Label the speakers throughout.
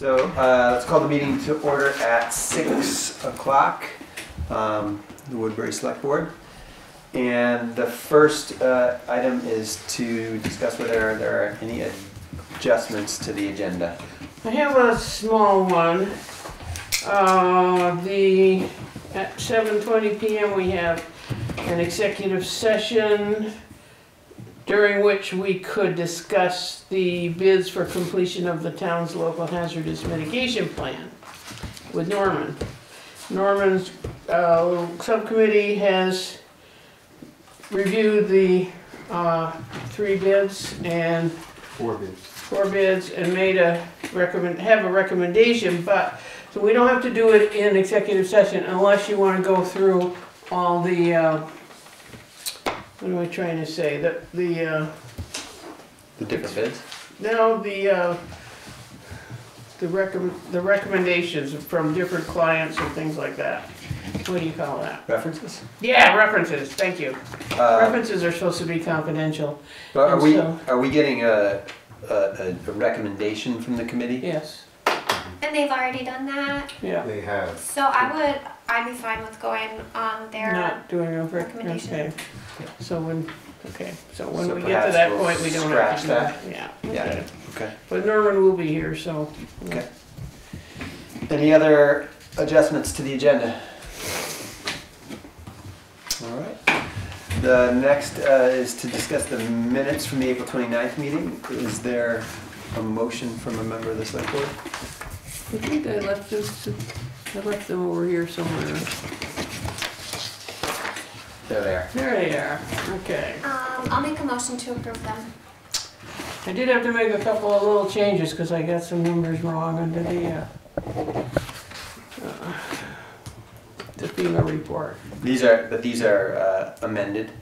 Speaker 1: So uh, let's call the meeting to order at six o'clock, um, the Woodbury Select Board. And the first uh, item is to discuss whether there are any adjustments to the agenda.
Speaker 2: I have a small one. Uh, the, at seven twenty PM, we have an executive session during which we could discuss the bids for completion of the town's local hazardous mitigation plan with Norman. Norman's, uh, subcommittee has reviewed the, uh, three bids and
Speaker 3: Four bids.
Speaker 2: four bids and made a recommend, have a recommendation, but, so we don't have to do it in executive session unless you wanna go through all the, uh, what am I trying to say, the, the, uh,
Speaker 1: The different bids?
Speaker 2: no, the, uh, the recomm, the recommendations from different clients and things like that. What do you call that?
Speaker 1: References?
Speaker 2: Yeah, references, thank you.
Speaker 1: Uh,
Speaker 2: References are supposed to be confidential,
Speaker 1: but Are
Speaker 2: and
Speaker 1: we,
Speaker 2: so-
Speaker 1: are we getting a, a, a recommendation from the committee?
Speaker 2: yes,
Speaker 4: And they've already done that,
Speaker 2: yeah.
Speaker 3: They have.
Speaker 4: so I would, I'd be fine with going on their,
Speaker 2: Not doing a rec-
Speaker 4: recommendation.
Speaker 2: okay. So when, okay, so when
Speaker 1: So
Speaker 2: we get to
Speaker 1: perhaps
Speaker 2: that
Speaker 1: we'll
Speaker 2: point, we don't have to do
Speaker 1: scratch
Speaker 2: that, yeah.
Speaker 1: Yeah.
Speaker 2: okay.
Speaker 1: Okay.
Speaker 2: But Norman will be here, so.
Speaker 1: Okay. Any other adjustments to the agenda? All right. The next uh, is to discuss the minutes from the April 29th meeting. Is there a motion from a member of the select board?
Speaker 2: I think I left this, I left them over here somewhere.
Speaker 1: They're there.
Speaker 2: There they are, okay.
Speaker 4: um, I'll make a motion to approve them.
Speaker 2: I did have to make a couple of little changes, cause I got some numbers wrong under the, uh, uh, the FEMA report.
Speaker 1: These are, but these are uh, amended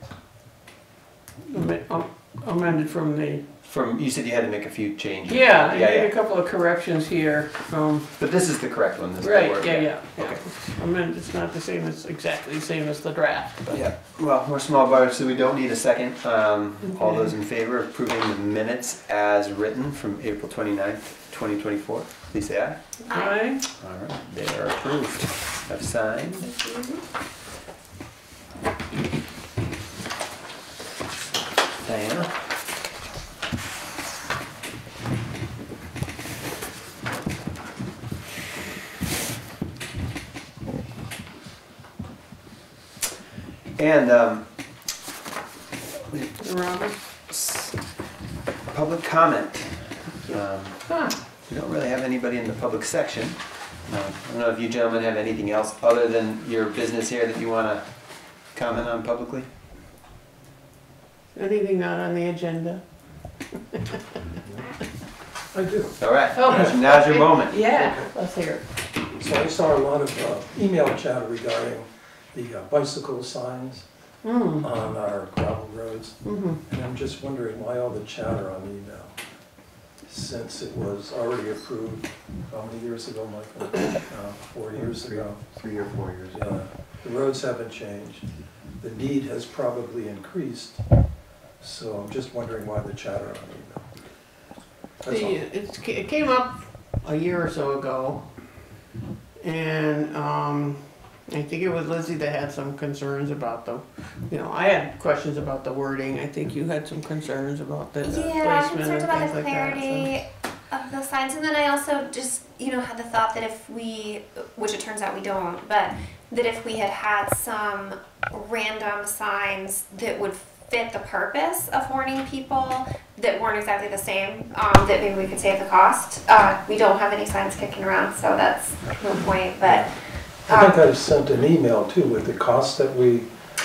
Speaker 2: Amen- um, Amended from the,
Speaker 1: from, you said you had to make a few changes.
Speaker 2: yeah, I
Speaker 1: Yeah,
Speaker 2: a couple of corrections here, um,
Speaker 1: But this is the correct one. this is the
Speaker 2: Right,
Speaker 1: word.
Speaker 2: yeah, yeah, yeah. I mean, it's not the same as, exactly the same as the draft, but.
Speaker 1: Yeah, well, we're small bar, so we don't need a second. Um, all those in favor of approving the minutes as written from April 29th, 2024, please say aye.
Speaker 2: Aye.
Speaker 1: All right, they are approved. I've signed. Diana? And, um, public comment. Um,
Speaker 2: Huh,
Speaker 1: we don't really have anybody in the public section. Uh, I don't know if you gentlemen have anything else other than your business here that you want to comment on publicly?
Speaker 2: anything not on the agenda?
Speaker 5: I do.
Speaker 1: All right,
Speaker 2: Oh,
Speaker 1: now's- now's your moment.
Speaker 2: Yeah, let's hear it.
Speaker 5: So I saw a lot of uh, email chatter regarding the uh, bicycle signs
Speaker 2: Mm,
Speaker 5: on our gravel roads.
Speaker 2: mhm.
Speaker 5: And I'm just wondering why all the chatter on email? Since it was already approved, how many years ago, Michael? Uh, Four years
Speaker 3: Three,
Speaker 5: ago.
Speaker 3: three or four years
Speaker 5: Yeah,
Speaker 3: ago.
Speaker 5: the roads haven't changed. The need has probably increased. So I'm just wondering why the chatter on email. That's
Speaker 2: The,
Speaker 5: all.
Speaker 2: it's, it came up a year or so ago. And, um, I think it was Lizzie that had some concerns about the, you know, I had questions about the wording. I think you had some concerns about the
Speaker 4: Yeah,
Speaker 2: placement and things
Speaker 4: the
Speaker 2: like that. so-
Speaker 4: clarity of the signs, and then I also just, you know, had the thought that if we, which it turns out we don't, but that if we had had some random signs that would fit the purpose of warning people that weren't exactly the same, um, that maybe we could save the cost. Uh, we don't have any signs kicking around, so that's no point, but,
Speaker 5: I think
Speaker 4: um,
Speaker 5: I sent an email too with the costs that we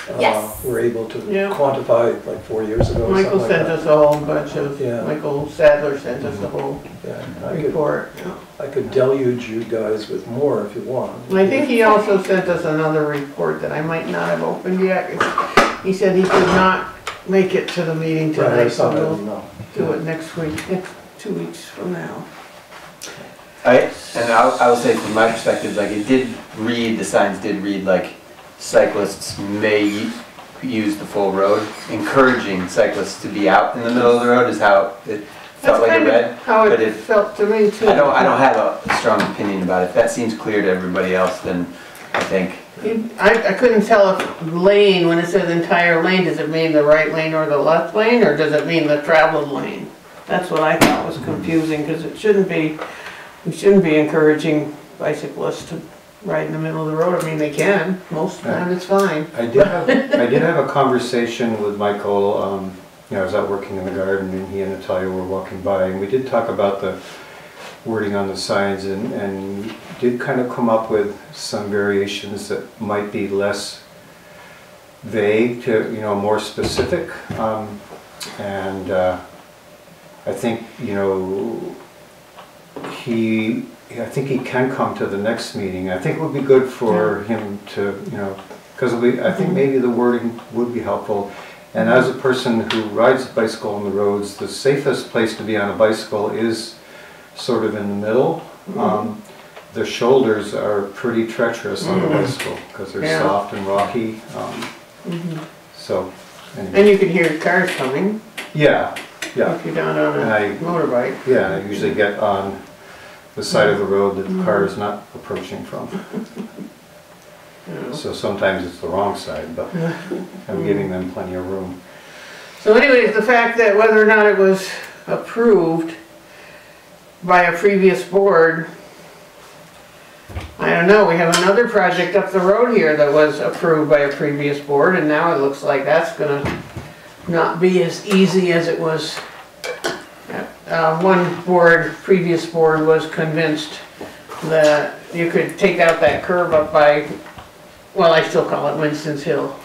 Speaker 5: uh,
Speaker 4: Yes.
Speaker 5: were able to
Speaker 2: Yeah.
Speaker 5: quantify like four years ago or
Speaker 2: Michael
Speaker 5: something like
Speaker 2: sent
Speaker 5: that.
Speaker 2: us a whole bunch of,
Speaker 5: Yeah.
Speaker 2: Michael Sadler sent us the whole
Speaker 5: Yeah, I could,
Speaker 2: report.
Speaker 5: I could deluge you guys with more if you want.
Speaker 2: And I think he also sent us another report that I might not have opened yet. He said he could not make it to the meeting
Speaker 5: Right, I
Speaker 2: tonight,
Speaker 5: saw
Speaker 2: so
Speaker 5: that
Speaker 2: we'll
Speaker 5: email.
Speaker 2: do it next week, next, two weeks from now.
Speaker 1: I, and I'll, I will say from my perspective, like it did read, the signs did read like cyclists may use the full road. Encouraging cyclists to be out in the middle of the road is how it felt like it
Speaker 2: kind of
Speaker 1: read.
Speaker 2: How
Speaker 1: but
Speaker 2: it
Speaker 1: it-
Speaker 2: felt to me too.
Speaker 1: I don't, I don't have a strong opinion about it. If that seems clear to everybody else, then I think,
Speaker 2: You- I, I couldn't tell if lane, when it says entire lane, does it mean the right lane or the left lane, or does it mean the traveled lane? That's what I thought was confusing, because it shouldn't be, we shouldn't be encouraging bicyclists to ride in the middle of the road. I mean, they can, most of the time it's fine.
Speaker 3: I did have, I did have a conversation with Michael, um, you know, I was out working in the garden and he and Natalia were walking by and we did talk about the wording on the signs and, and did kind of come up with some variations that might be less vague to, you know, more specific. Um, and, uh, I think, you know, he, I think he can come to the next meeting. I think it would be good for him to, you know, because we, I think maybe the wording would be helpful. And as a person who rides a bicycle on the roads, the safest place to be on a bicycle is sort of in the middle. Um, The shoulders are pretty treacherous on a
Speaker 2: Mhm.
Speaker 3: bicycle because they're
Speaker 2: Yeah.
Speaker 3: soft and rocky. um,
Speaker 2: Mhm.
Speaker 3: So, anyway,
Speaker 2: And you can hear cars coming
Speaker 3: yeah, yeah.
Speaker 2: if you're down on a
Speaker 3: I-
Speaker 2: motorbike.
Speaker 3: Yeah, I usually get on the side of the road that the car mm-hmm. is not approaching from. So sometimes it's the wrong side, but I'm giving them plenty of room.
Speaker 2: So anyways, the fact that whether or not it was approved by a previous board, I don't know, we have another project up the road here that was approved by a previous board, and now it looks like that's gonna not be as easy as it was. Uh, one board, previous board was convinced that you could take out that curve up by, well, I still call it Winston's Hill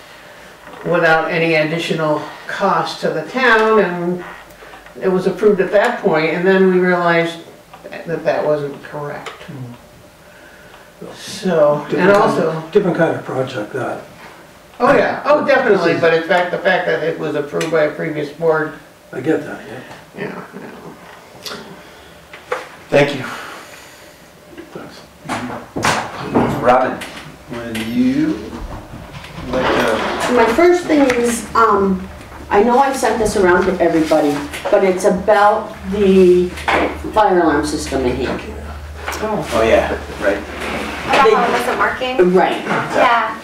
Speaker 2: without any additional cost to the town, and it was approved at that point, and then we realized that that wasn't correct. So, and
Speaker 5: Different kind
Speaker 2: also,
Speaker 5: of- Different kind of project that.
Speaker 2: oh yeah, oh definitely, but in fact, the fact that it was approved by a previous board,
Speaker 5: I get that, yeah.
Speaker 2: yeah.
Speaker 1: Thank you.
Speaker 5: Thanks.
Speaker 1: Robin, would you like to,
Speaker 6: My first thing is, um, I know I sent this around to everybody, but it's about the fire alarm system in here.
Speaker 2: Oh,
Speaker 1: oh yeah, right.
Speaker 4: About how it wasn't working?
Speaker 6: Right.
Speaker 4: Yeah,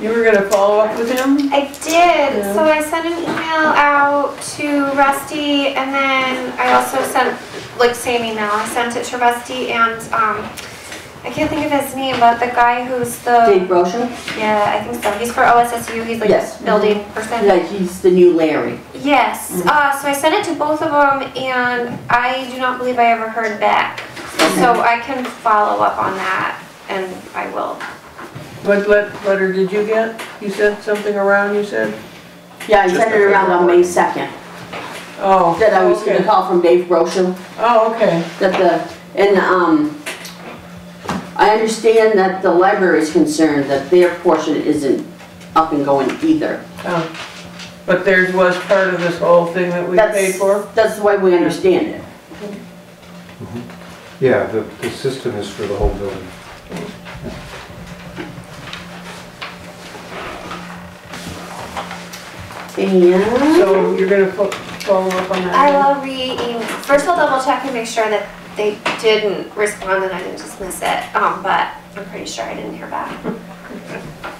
Speaker 2: you were gonna follow up with him?
Speaker 4: I did. So I sent an email out to Rusty and then I also sent, like same email, I sent it to Rusty and, um, I can't think of his name, but the guy who's the.
Speaker 6: Dave
Speaker 4: the, yeah, I think so. He's for OSSU, he's like
Speaker 6: Yes.
Speaker 4: building person.
Speaker 6: like he's the new Larry.
Speaker 4: Yes, uh, so I sent it to both of them and I do not believe I ever heard back. So I can follow up on that and I will.
Speaker 2: What let, letter did you get? You sent something around, you said?
Speaker 6: Yeah, I
Speaker 1: Just
Speaker 6: sent it
Speaker 1: the
Speaker 6: around on May second,
Speaker 2: Oh.
Speaker 6: that I was gonna
Speaker 2: okay.
Speaker 6: call from Dave Brocher,
Speaker 2: Oh, okay.
Speaker 6: that the, and, um, I understand that the library is concerned that their portion isn't up and going either.
Speaker 2: Oh. But theirs was part of this whole thing that we
Speaker 6: That's-
Speaker 2: paid for?
Speaker 6: That's the way we understand it.
Speaker 3: Yeah, the, the system is for the whole building.
Speaker 6: And,
Speaker 2: So you're gonna fo- follow up on that?
Speaker 4: I will re, first I'll double check and make sure that they didn't respond and I didn't just miss it. Um, but I'm pretty sure I didn't hear back.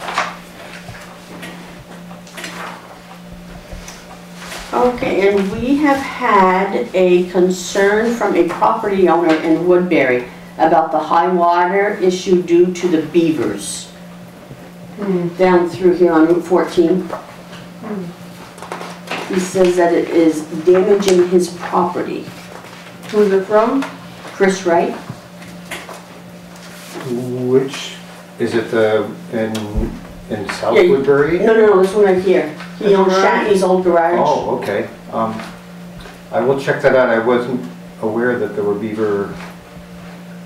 Speaker 6: okay, and we have had a concern from a property owner in Woodbury about the high water issue due to the beavers
Speaker 2: Hmm.
Speaker 6: down through here on Route 14. He says that it is damaging his property.
Speaker 2: Who's it from?
Speaker 6: Chris Wright?
Speaker 3: Which, is it the, in, in South
Speaker 6: Yeah, you-
Speaker 3: Woodbury?
Speaker 6: No, no, no, this one right here. He owns
Speaker 2: garage?
Speaker 6: Shatney's old garage.
Speaker 3: Oh, okay. Um, I will check that out. I wasn't aware that there were beaver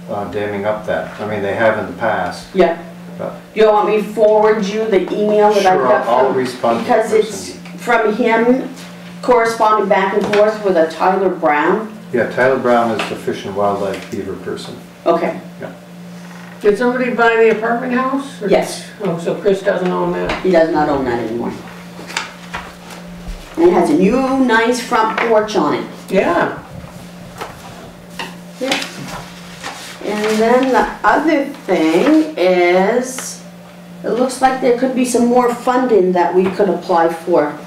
Speaker 3: uh, damming up that. I mean, they have in the past.
Speaker 6: Yeah. Do you want me to forward you the email that I
Speaker 3: Sure,
Speaker 6: got
Speaker 3: I'll
Speaker 6: from?
Speaker 3: respond to the
Speaker 6: Because it's
Speaker 3: person
Speaker 6: from him corresponding back and forth with a Tyler Brown?
Speaker 3: Yeah, Tyler Brown is the Fish and Wildlife Beaver person.
Speaker 6: Okay. Yeah.
Speaker 2: Did somebody buy the apartment house? or-
Speaker 6: Yes.
Speaker 2: Oh, so Chris doesn't own that?
Speaker 6: He does not own that anymore. And it has a new nice front porch on it.
Speaker 2: Yeah. Yeah.
Speaker 6: And then the other thing is, it looks like there could be some more funding that we could apply for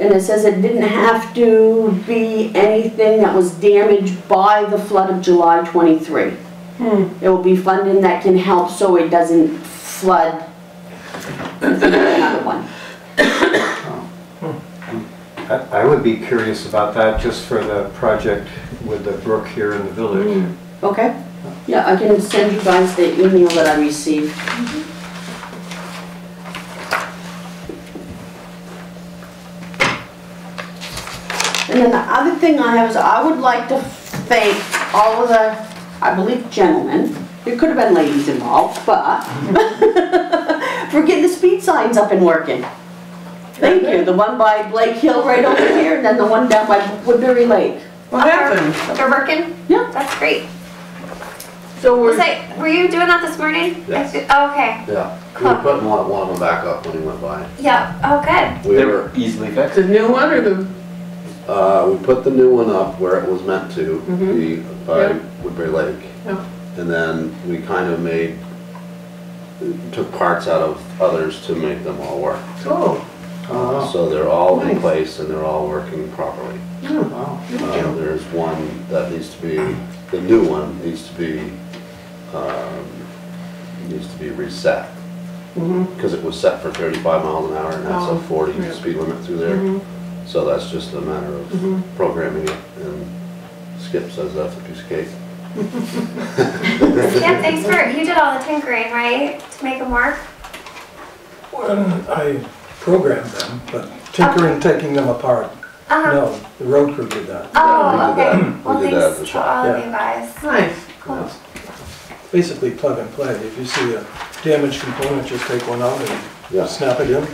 Speaker 6: and it says it didn't have to be anything that was damaged by the flood of July twenty-three.
Speaker 2: Hmm.
Speaker 6: It will be funding that can help so it doesn't flood another one.
Speaker 3: I I would be curious about that just for the project with the brook here in the village.
Speaker 6: Okay? Yeah, I can send you guys the email that I received. Then the other thing I have is I would like to thank all of the, I believe gentlemen, there could have been ladies involved, but for getting the speed signs up and working. Thank you, the one by Blake Hill right over here, and then the one down by Woodbury Lake.
Speaker 2: What uh, happened?
Speaker 4: They're working?
Speaker 6: Yeah.
Speaker 4: That's great.
Speaker 2: So we're, Was
Speaker 4: I, were you doing that this morning?
Speaker 7: Yes.
Speaker 4: Oh, okay.
Speaker 7: Yeah, we were putting one, one of them back up when he went by.
Speaker 4: Yeah. Oh, good.
Speaker 7: We
Speaker 1: They
Speaker 7: were,
Speaker 1: were easily fixed.
Speaker 2: the new one or the,
Speaker 7: uh, we put the new one up where it was meant to
Speaker 2: Mhm.
Speaker 7: be by
Speaker 2: Yeah.
Speaker 7: Woodbury Lake.
Speaker 2: Yeah.
Speaker 7: And then we kind of made, took parts out of others to make them all work.
Speaker 2: oh,
Speaker 3: Oh,
Speaker 7: So they're all in
Speaker 2: Nice.
Speaker 7: place and they're all working properly.
Speaker 3: wow.
Speaker 7: Uh, There's one that needs to be, the new one needs to be, um, needs to be reset.
Speaker 2: mhm,
Speaker 7: Because it was set for thirty-five miles an hour and that's
Speaker 2: Oh,
Speaker 7: a forty
Speaker 2: yeah.
Speaker 7: speed limit through there.
Speaker 2: mhm,
Speaker 7: So that's just a matter of
Speaker 2: mhm.
Speaker 7: programming it and Skip says that's a piece of cake.
Speaker 4: Yeah, thanks for, you did all the tinkering, right? To make them work?
Speaker 5: Well, I programmed them, but tinkering, taking them apart,
Speaker 4: Uh-huh.
Speaker 5: no, the road crew did that.
Speaker 4: Oh,
Speaker 7: we did
Speaker 4: okay.
Speaker 7: that.
Speaker 4: Well,
Speaker 7: We did that at
Speaker 4: thanks
Speaker 7: the
Speaker 4: to
Speaker 7: shop.
Speaker 4: all of
Speaker 5: Yeah.
Speaker 4: you guys.
Speaker 2: Nice.
Speaker 4: Cool.
Speaker 5: Basically plug and play. If you see a damaged component, just take one out and
Speaker 7: Yeah,
Speaker 5: snap it in.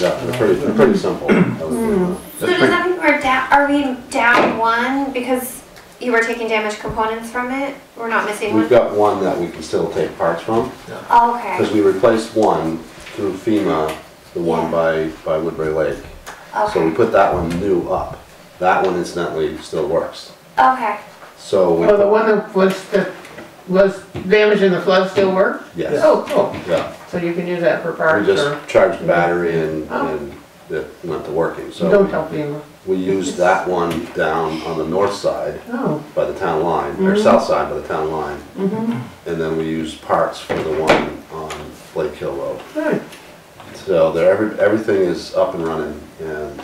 Speaker 7: Yeah, they're pretty, they're pretty simple. Mm-hmm. other. Mm-hmm.
Speaker 4: So does that mean we're down, are we down one because you were taking damaged components from it? We're not missing
Speaker 7: We've got one that we can still take parts from,
Speaker 4: Oh,
Speaker 7: because we replaced one through FEMA, the one
Speaker 4: Yeah.
Speaker 7: by, by Woodbury Lake. Okay. So we put that one new up. That one incidentally still works.
Speaker 4: okay.
Speaker 7: So we,
Speaker 2: Well, the one that was, that was damaged in the flood still works?
Speaker 7: yes,
Speaker 2: Oh, cool.
Speaker 7: yeah.
Speaker 2: So you can use that for
Speaker 7: We
Speaker 2: parts or,
Speaker 7: just charged the battery and,
Speaker 2: Oh.
Speaker 7: and it went to working, so.
Speaker 2: don't
Speaker 7: we-
Speaker 2: tell FEMA.
Speaker 7: We used that one down on the north side
Speaker 2: Oh,
Speaker 7: by the town line, or
Speaker 2: Mhm.
Speaker 7: south side by the town line.
Speaker 2: mm-hmm,
Speaker 7: And then we used parts for the one on Lake Hill Road.
Speaker 2: good.
Speaker 7: So there, every, everything is up and running and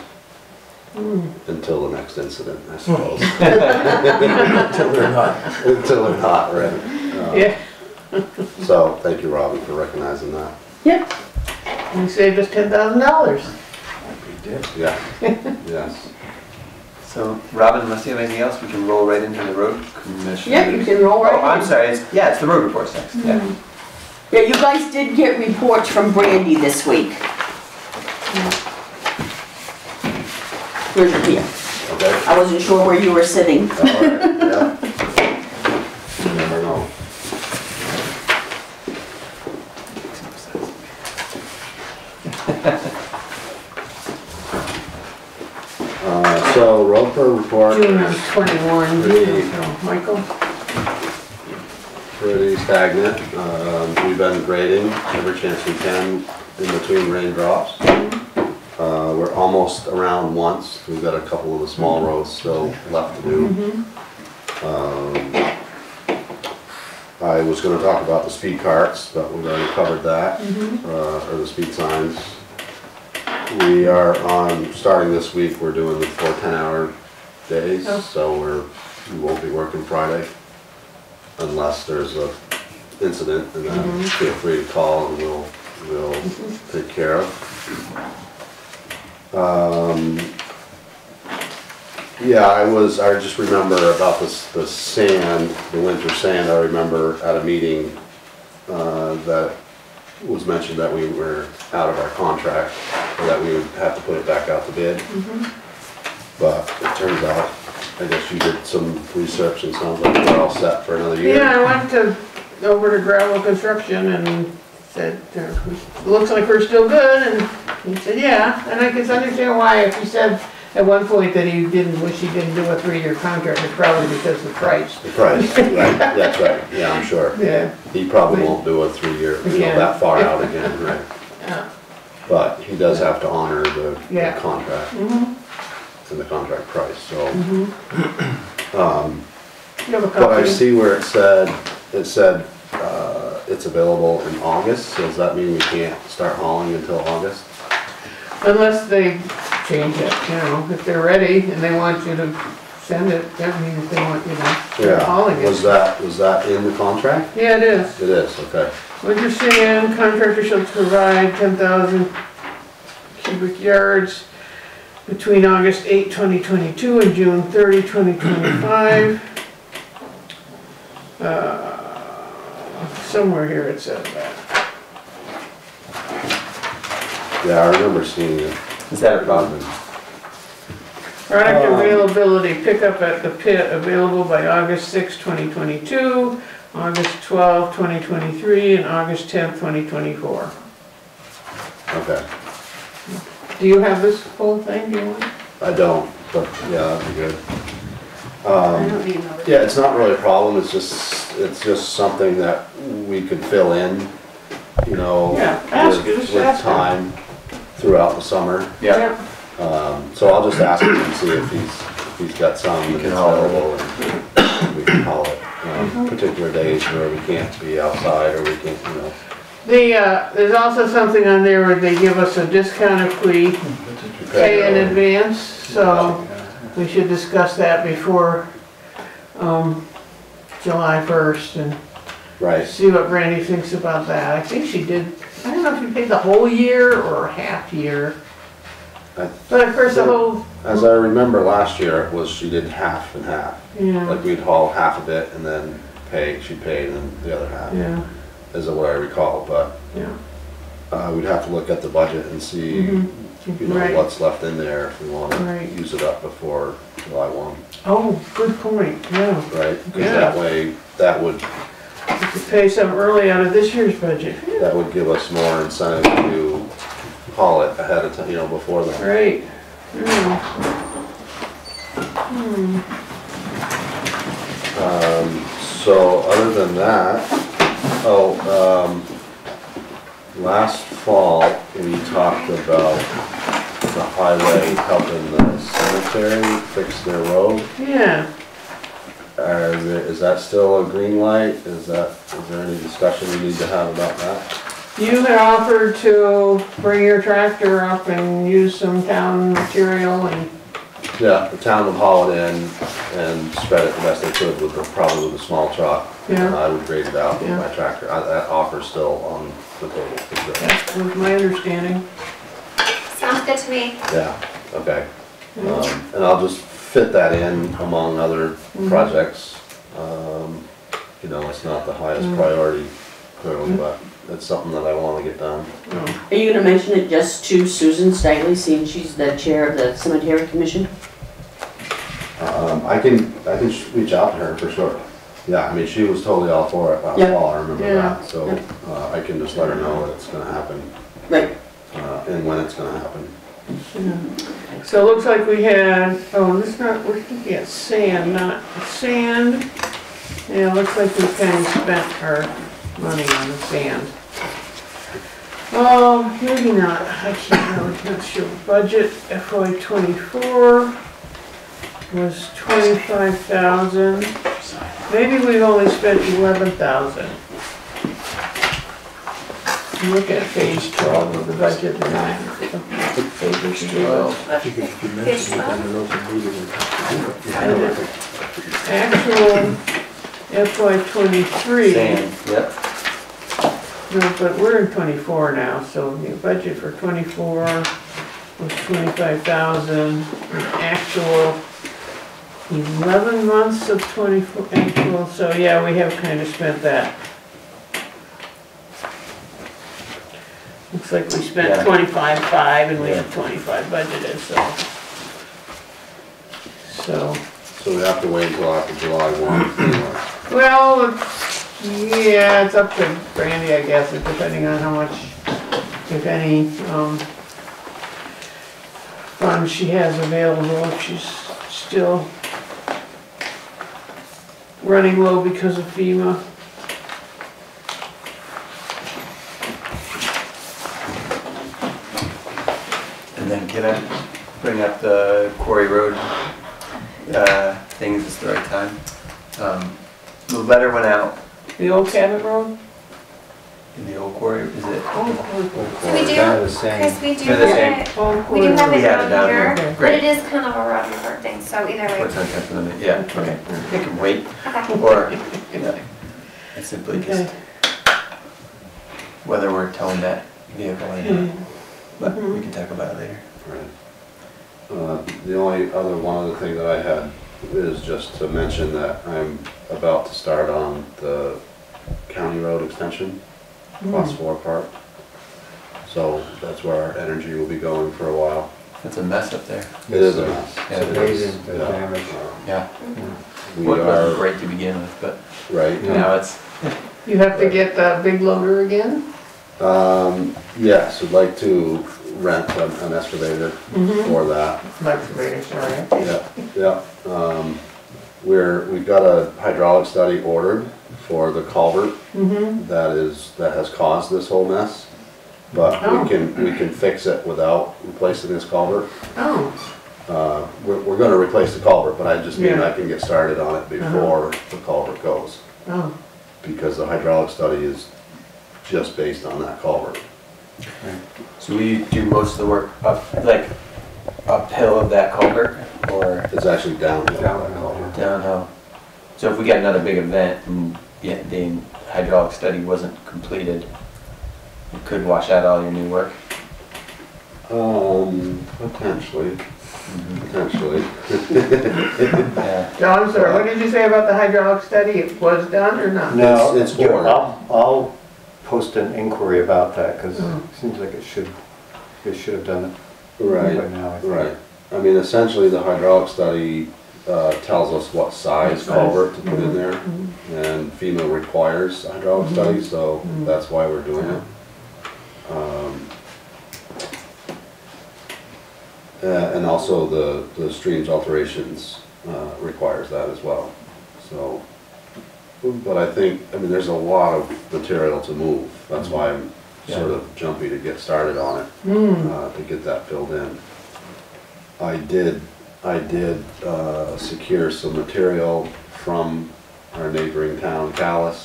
Speaker 2: Mm.
Speaker 7: until the next incident, I suppose.
Speaker 5: Until they're not.
Speaker 7: Until they're not, right?
Speaker 2: Yeah,
Speaker 7: So, thank you, Robin, for recognizing that.
Speaker 6: Yep.
Speaker 2: you saved us ten thousand dollars.
Speaker 5: We did.
Speaker 7: Yeah, yes.
Speaker 1: So, Robin, unless you have anything else, we can roll right into the road commission.
Speaker 6: Yeah, you can roll right
Speaker 1: Oh, I'm
Speaker 6: in.
Speaker 1: sorry, it's, yeah, it's the road reports next, yeah. Mm-hmm.
Speaker 6: Yeah, you guys did get reports from Brandy this week. Mm. Here's it here.
Speaker 7: Okay?
Speaker 6: I wasn't sure where you were sitting.
Speaker 7: All right, yeah. You never know. Uh, pro report
Speaker 2: June
Speaker 7: is
Speaker 2: of twenty-one, Michael?
Speaker 7: pretty stagnant. Um, we've been grading every chance we can in between raindrops. Uh, we're almost around once. We've got a couple of the small roads still left to do. Um, I was gonna talk about the speed carts, but we've already covered that, uh, or the speed signs. We are on, starting this week, we're doing the four ten-hour days,
Speaker 2: Oh.
Speaker 7: so we're, we won't be working Friday unless there's a incident, and then feel free to call and we'll, we'll take care of. Um, yeah, I was, I just remember about this, the sand, the winter sand, I remember at a meeting, uh, that was mentioned that we were out of our contract, or that we would have to put it back out to bid. But it turns out, I guess you did some research and sounds like we're all set for another year.
Speaker 2: Yeah, I went to, over to gravel construction and said, uh, looks like we're still good, and he said, yeah, and I can understand why, if you said at one point that he didn't, wish he didn't do a three-year contract, it's probably because of the price.
Speaker 7: The price, right, that's right, yeah, I'm sure.
Speaker 2: Yeah,
Speaker 7: He probably won't do a three-year, you know,
Speaker 2: Again.
Speaker 7: that far out again, right?
Speaker 2: yeah.
Speaker 7: But he does have to honor the, the
Speaker 2: Yeah.
Speaker 7: contract
Speaker 2: Mhm,
Speaker 7: and the contract price, so.
Speaker 2: mhm.
Speaker 7: Um,
Speaker 2: You have a
Speaker 7: but I
Speaker 2: copy?
Speaker 7: see where it said, it said, uh, it's available in August, so does that mean we can't start hauling until August?
Speaker 2: Unless they change it, you know, if they're ready and they want you to send it, that means they want you to start hauling
Speaker 7: Was
Speaker 2: it.
Speaker 7: that, was that in the contract?
Speaker 2: Yeah, it is.
Speaker 7: It is, okay.
Speaker 2: Winter sand, contractor shall provide ten thousand cubic yards between August 8, 2022, and June 30, 2025. Uh, Somewhere here it says that.
Speaker 7: Yeah, I remember seeing it.
Speaker 1: Is that a problem?
Speaker 2: Product
Speaker 1: Um,
Speaker 2: availability, pickup at the pit, available by August 6, 2022, August 12, 2023, and August 10, 2024.
Speaker 7: Okay.
Speaker 2: Do you have this whole thing, do you want?
Speaker 7: I don't, but yeah, that'd be good.
Speaker 6: I
Speaker 7: Um,
Speaker 6: don't need another.
Speaker 7: yeah, it's not really a problem, it's just, it's just something that we could fill in, you know,
Speaker 2: Yeah, ask,
Speaker 7: with,
Speaker 2: just
Speaker 7: with
Speaker 2: ask him.
Speaker 7: time throughout the summer.
Speaker 1: Yeah.
Speaker 7: Um, so I'll just ask him and see if he's, if he's got some
Speaker 1: You
Speaker 7: that's
Speaker 1: can haul it.
Speaker 7: available and we can haul it. Um, particular days where we can't be outside or we can't, you know,
Speaker 2: The, uh, there's also something on there where they give us a discount if we pay in advance, so we should discuss that before, um, July first and
Speaker 7: right.
Speaker 2: see what Brandy thinks about that. I think she did, I don't know if you paid the whole year or half year.
Speaker 7: I-
Speaker 2: But of course, the whole,
Speaker 7: As I remember last year, it was she did half and half.
Speaker 2: yeah,
Speaker 7: Like we'd haul half of it and then pay, she paid and the other half,
Speaker 2: yeah,
Speaker 7: is what I recall, but,
Speaker 2: yeah.
Speaker 7: uh, we'd have to look at the budget and see,
Speaker 2: Mhm.
Speaker 7: you know,
Speaker 2: Right.
Speaker 7: what's left in there if we wanna
Speaker 2: Right.
Speaker 7: use it up before July one,
Speaker 2: Oh, good point, yeah.
Speaker 7: right? Cause
Speaker 2: Yeah.
Speaker 7: that way, that would,
Speaker 2: We could pay some early out of this year's budget.
Speaker 7: that would give us more incentive to haul it ahead of time, you know, before then.
Speaker 2: Right. Yeah. Hmm.
Speaker 7: Um, so other than that, oh, um, last fall, we talked about the highway helping the cemetery fix their road.
Speaker 2: Yeah,
Speaker 7: Are there, is that still a green light? Is that, is there any discussion we need to have about that?
Speaker 2: you had offered to bring your tractor up and use some town material and,
Speaker 7: Yeah, the town would haul it in and spread it the best they could with, the- probably with a small truck. And
Speaker 2: yeah,
Speaker 7: I would grade it out with
Speaker 2: Yeah.
Speaker 7: my tractor. Uh, That offer's still on the table. for sure.
Speaker 2: that was my understanding.
Speaker 4: Sounds good to me.
Speaker 7: Yeah, okay. Um, and I'll just fit that in among other
Speaker 2: Mhm.
Speaker 7: projects. Um, you know, it's not the highest
Speaker 2: Mm.
Speaker 7: priority clearly, but it's something that I wanna get done.
Speaker 6: Are you gonna mention it just to Susan Staley, seeing she's the chair of the cemetery commission?
Speaker 7: Um, I can, I can sh- reach out to her for sure. Yeah, I mean, she was totally all for it last
Speaker 6: Yeah.
Speaker 7: fall, I remember
Speaker 2: Yeah.
Speaker 7: that, so, uh, I can just let her know that it's gonna happen,
Speaker 6: Right.
Speaker 7: uh, and when it's gonna happen.
Speaker 2: So it looks like we had, oh, this is not, we're looking at sand, not sand. Yeah, it looks like we kind of spent our money on the sand. Oh, maybe not, I can't really, not sure. Budget FY twenty-four was twenty-five thousand. Maybe we've only spent eleven thousand. Look at page twelve of the budget. and Pages to go.
Speaker 5: If you if you mentioned it in an open meeting.
Speaker 2: Actual FY twenty-three,
Speaker 1: Same, yep.
Speaker 2: no, but we're in twenty-four now, so the budget for twenty-four was twenty-five thousand. Actual eleven months of twenty-four, actual, so yeah, we have kind of spent that. Looks like we spent
Speaker 1: Yeah.
Speaker 2: twenty-five-five and we have twenty-five budgeted, so. So.
Speaker 7: So we have to wait until after July one.
Speaker 2: Well, it's- yeah, it's up to Brandy, I guess, depending on how much, if any, um, funds she has available if she's still running low because of FEMA.
Speaker 1: And then can I bring up the Quarry Road uh, thing, is this the right time? Um, The letter went out
Speaker 2: The old Cabot Road?
Speaker 1: In the old quarry, is it?
Speaker 4: So we
Speaker 3: Kind
Speaker 4: do,
Speaker 3: of the same.
Speaker 4: Chris, we do
Speaker 1: They're the
Speaker 4: have
Speaker 1: same.
Speaker 4: it, we do
Speaker 2: Quarry
Speaker 4: have
Speaker 2: Road.
Speaker 4: it
Speaker 1: We it
Speaker 4: down
Speaker 1: down
Speaker 4: here,
Speaker 1: here.
Speaker 4: but
Speaker 1: Great.
Speaker 4: it is kind of a road report thing, so either way.
Speaker 1: What's on capital limit, yeah, okay. It can wait,
Speaker 4: Okay.
Speaker 1: or, you know, it's simply
Speaker 2: Okay.
Speaker 1: just whether we're towing that vehicle in, but we can talk about it later.
Speaker 7: Right. Uh, The only other, one other thing that I had is just to mention that I'm about to start on the county road extension, class four part. So that's where our energy will be going for a while.
Speaker 1: It's a mess up there.
Speaker 7: It is a mess.
Speaker 1: Yeah,
Speaker 3: It's
Speaker 1: it
Speaker 3: amazing, the
Speaker 7: Yeah.
Speaker 3: damage.
Speaker 1: Yeah,
Speaker 7: We
Speaker 1: it wasn't
Speaker 7: are,
Speaker 1: great to begin with, but
Speaker 7: right,
Speaker 1: now it's,
Speaker 2: You have to get that big loader again?
Speaker 7: um, yes, would like to rent an an excavator for that.
Speaker 2: Excavator, sorry.
Speaker 7: Yeah, yeah. Um, We're, we've got a hydraulic study ordered for the culvert
Speaker 2: Mm-hmm.
Speaker 7: that is, that has caused this whole mess. But
Speaker 2: Oh.
Speaker 7: we can, we can fix it without replacing this culvert.
Speaker 2: Oh,
Speaker 7: Uh, We're, we're gonna replace the culvert, but I just mean
Speaker 2: Yeah.
Speaker 7: I can get started on it before the culvert goes.
Speaker 2: oh,
Speaker 7: Because the hydraulic study is just based on that culvert.
Speaker 1: so we do most of the work up, like uphill of that culvert or
Speaker 7: It's actually downhill.
Speaker 3: Downhill,
Speaker 1: downhill? So if we got another big event and yet the hydraulic study wasn't completed, you could wash out all your new work?
Speaker 7: Um, potentially, potentially.
Speaker 1: Yeah.
Speaker 2: John, sorry, what did you say about the hydraulic study? It was done or not?
Speaker 3: No,
Speaker 7: It's- it's
Speaker 3: you-
Speaker 7: ordered.
Speaker 3: I'll, I'll post an inquiry about that, because
Speaker 2: Mm.
Speaker 3: it seems like it should, it should have done it
Speaker 7: Right.
Speaker 3: by now, I think.
Speaker 7: Right, I mean, essentially, the hydraulic study, uh, tells us what size culvert to put in there. And FEMA requires hydraulic study, so
Speaker 2: Mhm.
Speaker 7: that's why we're doing it. Um, uh, and also the, the streams alterations, uh, requires that as well, so. But I think, I mean, there's a lot of material to move, that's why I'm sort of jumpy to get started on it
Speaker 2: Hmm,
Speaker 7: uh, to get that filled in. I did, I did uh, secure some material from our neighboring town, Calais,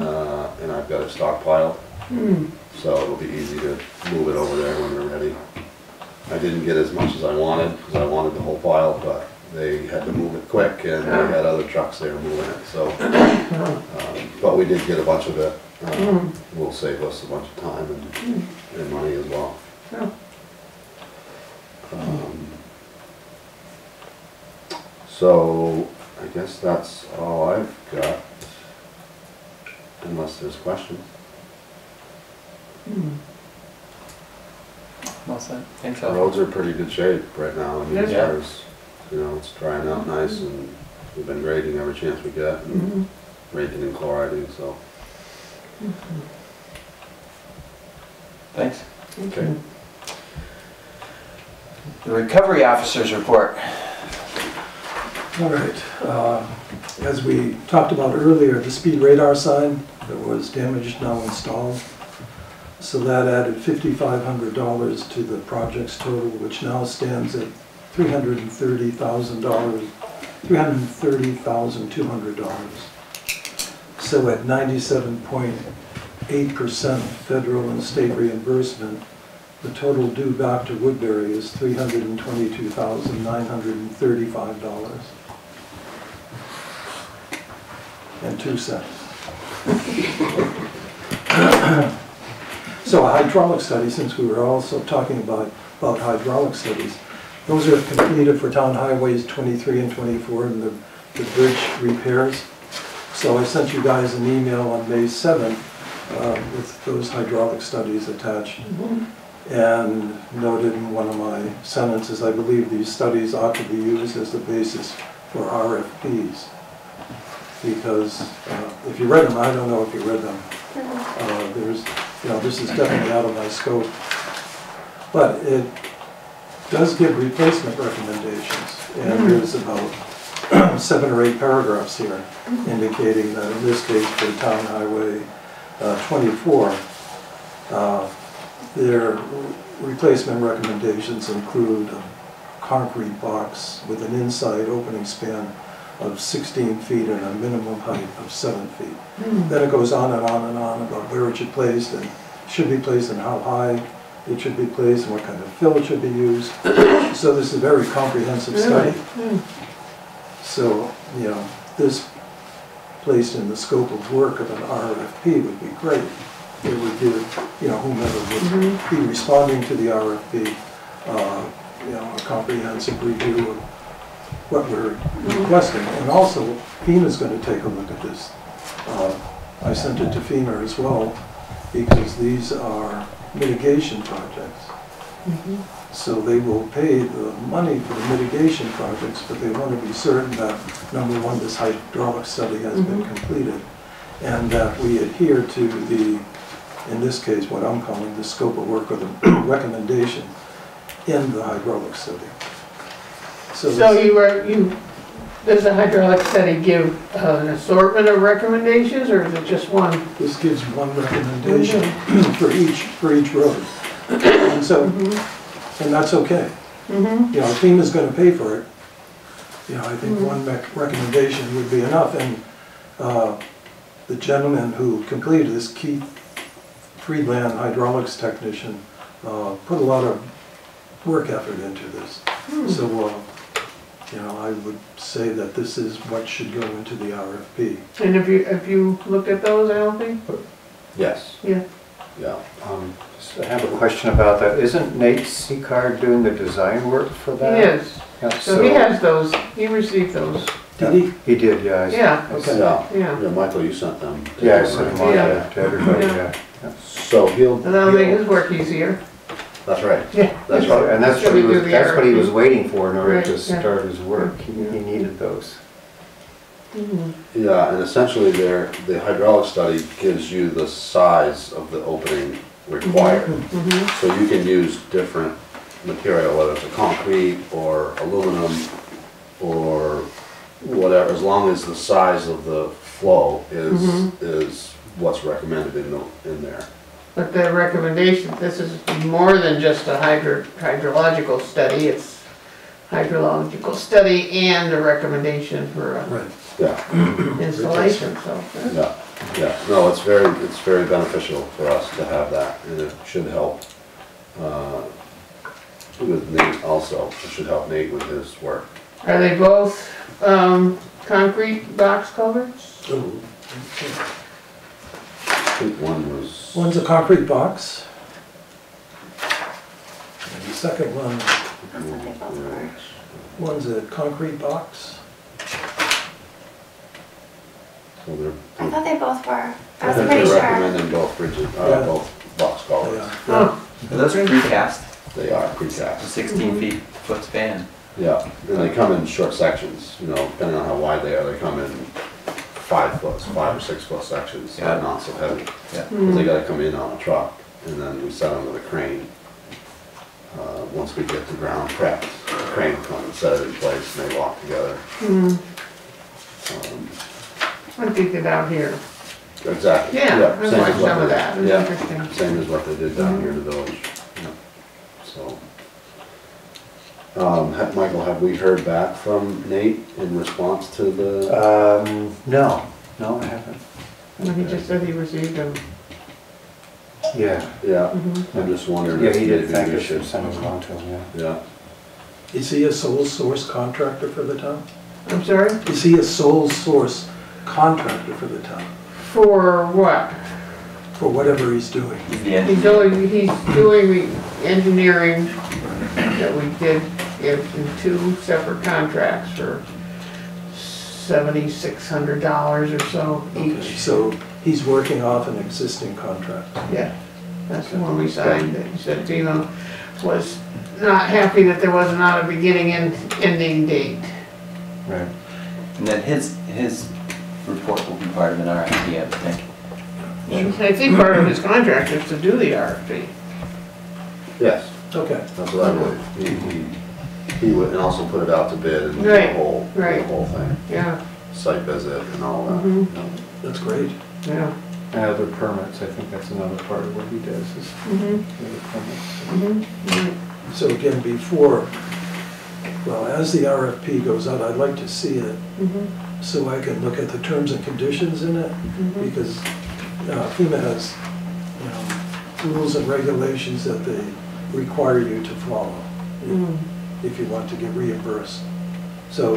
Speaker 7: uh, and I've got it stockpiled,
Speaker 2: hmm,
Speaker 7: so it'll be easy to move it over there when we're ready. I didn't get as much as I wanted, because I wanted the whole pile, but they had to move it quick, and they had other trucks there moving it, so. um, But we did get a bunch of it, uh, will save us a bunch of time and, and money as well. Um, So, I guess that's all I've got, unless there's questions. Hmm.
Speaker 1: Well said. Thanks,
Speaker 7: The
Speaker 1: Al.
Speaker 7: roads are in pretty good shape right now, I mean, as
Speaker 1: Yeah.
Speaker 7: far as, you know, it's drying out nice and we've been grading every chance we get and mm-hmm. raking and chloriding, so. Mm-hmm.
Speaker 1: Thanks.
Speaker 7: Okay.
Speaker 1: The recovery officer's report.
Speaker 5: All right. Uh, as we talked about earlier, the speed radar sign that was damaged now installed. So that added $5,500 to the project's total, which now stands at $330,000, $330,200. So at 97.8% federal and state reimbursement, the total due back to Woodbury is $322,935. And two cents. So a hydraulic study, since we were also talking about, about hydraulic studies, those are completed for town highways twenty-three and twenty-four and the, the bridge repairs. So I sent you guys an email on May seventh, uh, with those hydraulic studies attached. And noted in one of my sentences, I believe these studies ought to be used as the basis for RFPs. Because, uh, if you read them, I don't know if you read them, uh, there's, you know, this is definitely out of my scope. But it, does give replacement recommendations. And there's about seven or eight paragraphs here indicating that in this case for Town Highway uh, 24, uh, their replacement recommendations include a concrete box with an inside opening span of 16 feet and a minimum height of seven feet. Hmm. Then it goes on and on and on about where it should be placed and should be placed and how high it should be placed and what kind of fill it should be used. So this is a very comprehensive hmm. study. Hmm. So, you know, this placed in the scope of work of an RFP would be great. It would give, you know, whomever would mm-hmm. be responding to the RFP, uh, you know, a comprehensive review of what we're requesting. And also FEMA's gonna take a look at this. Uh, I sent it to FEMA as well, because these are mitigation projects. So they will pay the money for the mitigation projects, but they want to be certain that, number one, this hydraulic study has been completed, and that we adhere to the, in this case, what I'm calling the scope of work or the recommendation in the hydraulic study. So
Speaker 2: So you were, you, does the hydraulic study give uh, an assortment of recommendations, or is it just one?
Speaker 5: this gives one recommendation for each, for each road. And so, and that's okay.
Speaker 2: Mm-hmm.
Speaker 5: you know, FEMA's gonna pay for it. You know, I think one rec- recommendation would be enough, and, uh, the gentleman who completed this, Keith Friedland hydraulics technician, uh, put a lot of work effort into this. So, uh, you know, I would say that this is what should go into the RFP.
Speaker 2: And have you, have you looked at those, I don't think?
Speaker 7: Yes,
Speaker 2: Yeah.
Speaker 7: yeah.
Speaker 3: Um, just I have a question about that. Isn't Nate Seacard doing the design work for
Speaker 2: He
Speaker 3: that?
Speaker 2: is,
Speaker 3: Yeah,
Speaker 2: so he has those, he received those,
Speaker 5: Did he?
Speaker 3: He did, yeah. I-
Speaker 2: yeah,
Speaker 5: Okay.
Speaker 7: Yeah,
Speaker 2: yeah.
Speaker 7: yeah, Michael, you sent them. to
Speaker 3: Yeah, I sent
Speaker 7: right?
Speaker 3: him on
Speaker 2: Yeah.
Speaker 3: to to everybody,
Speaker 2: Yeah.
Speaker 3: yeah. yeah.
Speaker 7: So he'll.
Speaker 2: And that'll make
Speaker 7: he'll-
Speaker 2: his work easier,
Speaker 7: That's right,
Speaker 2: yeah.
Speaker 7: that's right.
Speaker 3: And that's what he was, that's what he was waiting for in order to start his work. He, he needed those.
Speaker 2: Mhm.
Speaker 7: Yeah, and essentially there, the hydraulic study gives you the size of the opening required.
Speaker 2: Mhm.
Speaker 7: So you can use different material, whether it's a concrete or aluminum or whatever, as long as the size of the flow is, is what's recommended in the, in there.
Speaker 2: But the recommendation, this is more than just a hydro, hydrological study, it's hydrological study and a recommendation for uh,
Speaker 5: Right.
Speaker 7: Yeah,
Speaker 2: installation, so.
Speaker 7: yeah, yeah. No, it's very, it's very beneficial for us to have that, and it should help, uh, with Nate also. It should help Nate with his work.
Speaker 2: Are they both, um, concrete box culverts?
Speaker 5: So, okay.
Speaker 7: I think one was.
Speaker 5: One's a concrete box. And the second one,
Speaker 4: I thought they both were.
Speaker 5: one's a concrete box.
Speaker 7: So they're.
Speaker 4: I thought they both were. I
Speaker 7: I
Speaker 4: was
Speaker 7: think
Speaker 4: pretty
Speaker 7: they're
Speaker 4: sure.
Speaker 7: recommending both bridges,
Speaker 5: Yeah.
Speaker 7: uh, both box
Speaker 5: They
Speaker 7: culverts.
Speaker 5: are.
Speaker 2: Oh,
Speaker 1: Are those precast,
Speaker 7: They are precast.
Speaker 1: sixteen feet foot span?
Speaker 7: Yeah, and they come in short sections, you know, depending on how wide they are, they come in five five or six foot sections,
Speaker 1: Yeah.
Speaker 7: they're not so heavy.
Speaker 1: Yeah.
Speaker 7: Cause they gotta come in on a truck, and then we set them with a crane. Uh, once we get the ground prepped, the crane will come and set it in place, and they walk together.
Speaker 2: hmm,
Speaker 7: Um,
Speaker 2: I think it out here.
Speaker 7: Exactly,
Speaker 2: Yeah,
Speaker 7: yeah.
Speaker 2: I've
Speaker 7: same
Speaker 2: watched
Speaker 7: as what
Speaker 2: some of
Speaker 7: they-
Speaker 2: that, it was
Speaker 7: Yeah,
Speaker 2: interesting.
Speaker 7: same as what they did down here in the village, yeah, so. Um, ha- Michael, have we heard back from Nate in response to the,
Speaker 3: Um, no, no, I haven't.
Speaker 2: Well, He just said he received them.
Speaker 3: Yeah,
Speaker 7: yeah,
Speaker 2: Mhm.
Speaker 7: I'm just wondering.
Speaker 3: yeah,
Speaker 7: if
Speaker 3: he did
Speaker 7: maybe
Speaker 3: thank
Speaker 7: we
Speaker 3: us for
Speaker 7: should-
Speaker 3: sending them on to him, yeah.
Speaker 7: Yeah,
Speaker 5: Is he a sole source contractor for the town?
Speaker 2: I'm sorry?
Speaker 5: Is he a sole source contractor for the town,
Speaker 2: For what?
Speaker 5: for whatever he's doing?
Speaker 1: He's the
Speaker 2: He's doing, he's doing the engineering that we did in in two separate contracts for seventy-six hundred dollars or so
Speaker 5: Okay,
Speaker 2: each.
Speaker 5: So he's working off an existing contract.
Speaker 2: Yeah, that's the one we signed, that he said FEMA was not happy that there was not a beginning and ending date.
Speaker 3: Right.
Speaker 1: And then his, his report will be part of an RFP, I would think.
Speaker 2: And I think part of his contract is to do the RFP.
Speaker 7: yes,
Speaker 5: Okay,
Speaker 7: That's what I believe. He, he, he would, and also put it out to bid and the
Speaker 2: Right,
Speaker 7: whole, the
Speaker 2: right.
Speaker 7: whole thing,
Speaker 2: Yeah,
Speaker 7: site visit and all that.
Speaker 2: Mhm.
Speaker 7: you
Speaker 5: that's great.
Speaker 2: yeah.
Speaker 3: And other permits, I think that's another part of what he does is
Speaker 2: Mhm,
Speaker 3: the other permits.
Speaker 2: mhm, right.
Speaker 5: So again, before, well, as the RFP goes out, I'd like to see it
Speaker 2: Mhm,
Speaker 5: so I can look at the terms and conditions in it,
Speaker 2: mhm.
Speaker 5: because uh, FEMA has, you know, rules and regulations that they require you to follow
Speaker 2: Mm.
Speaker 5: If you want to get reimbursed. So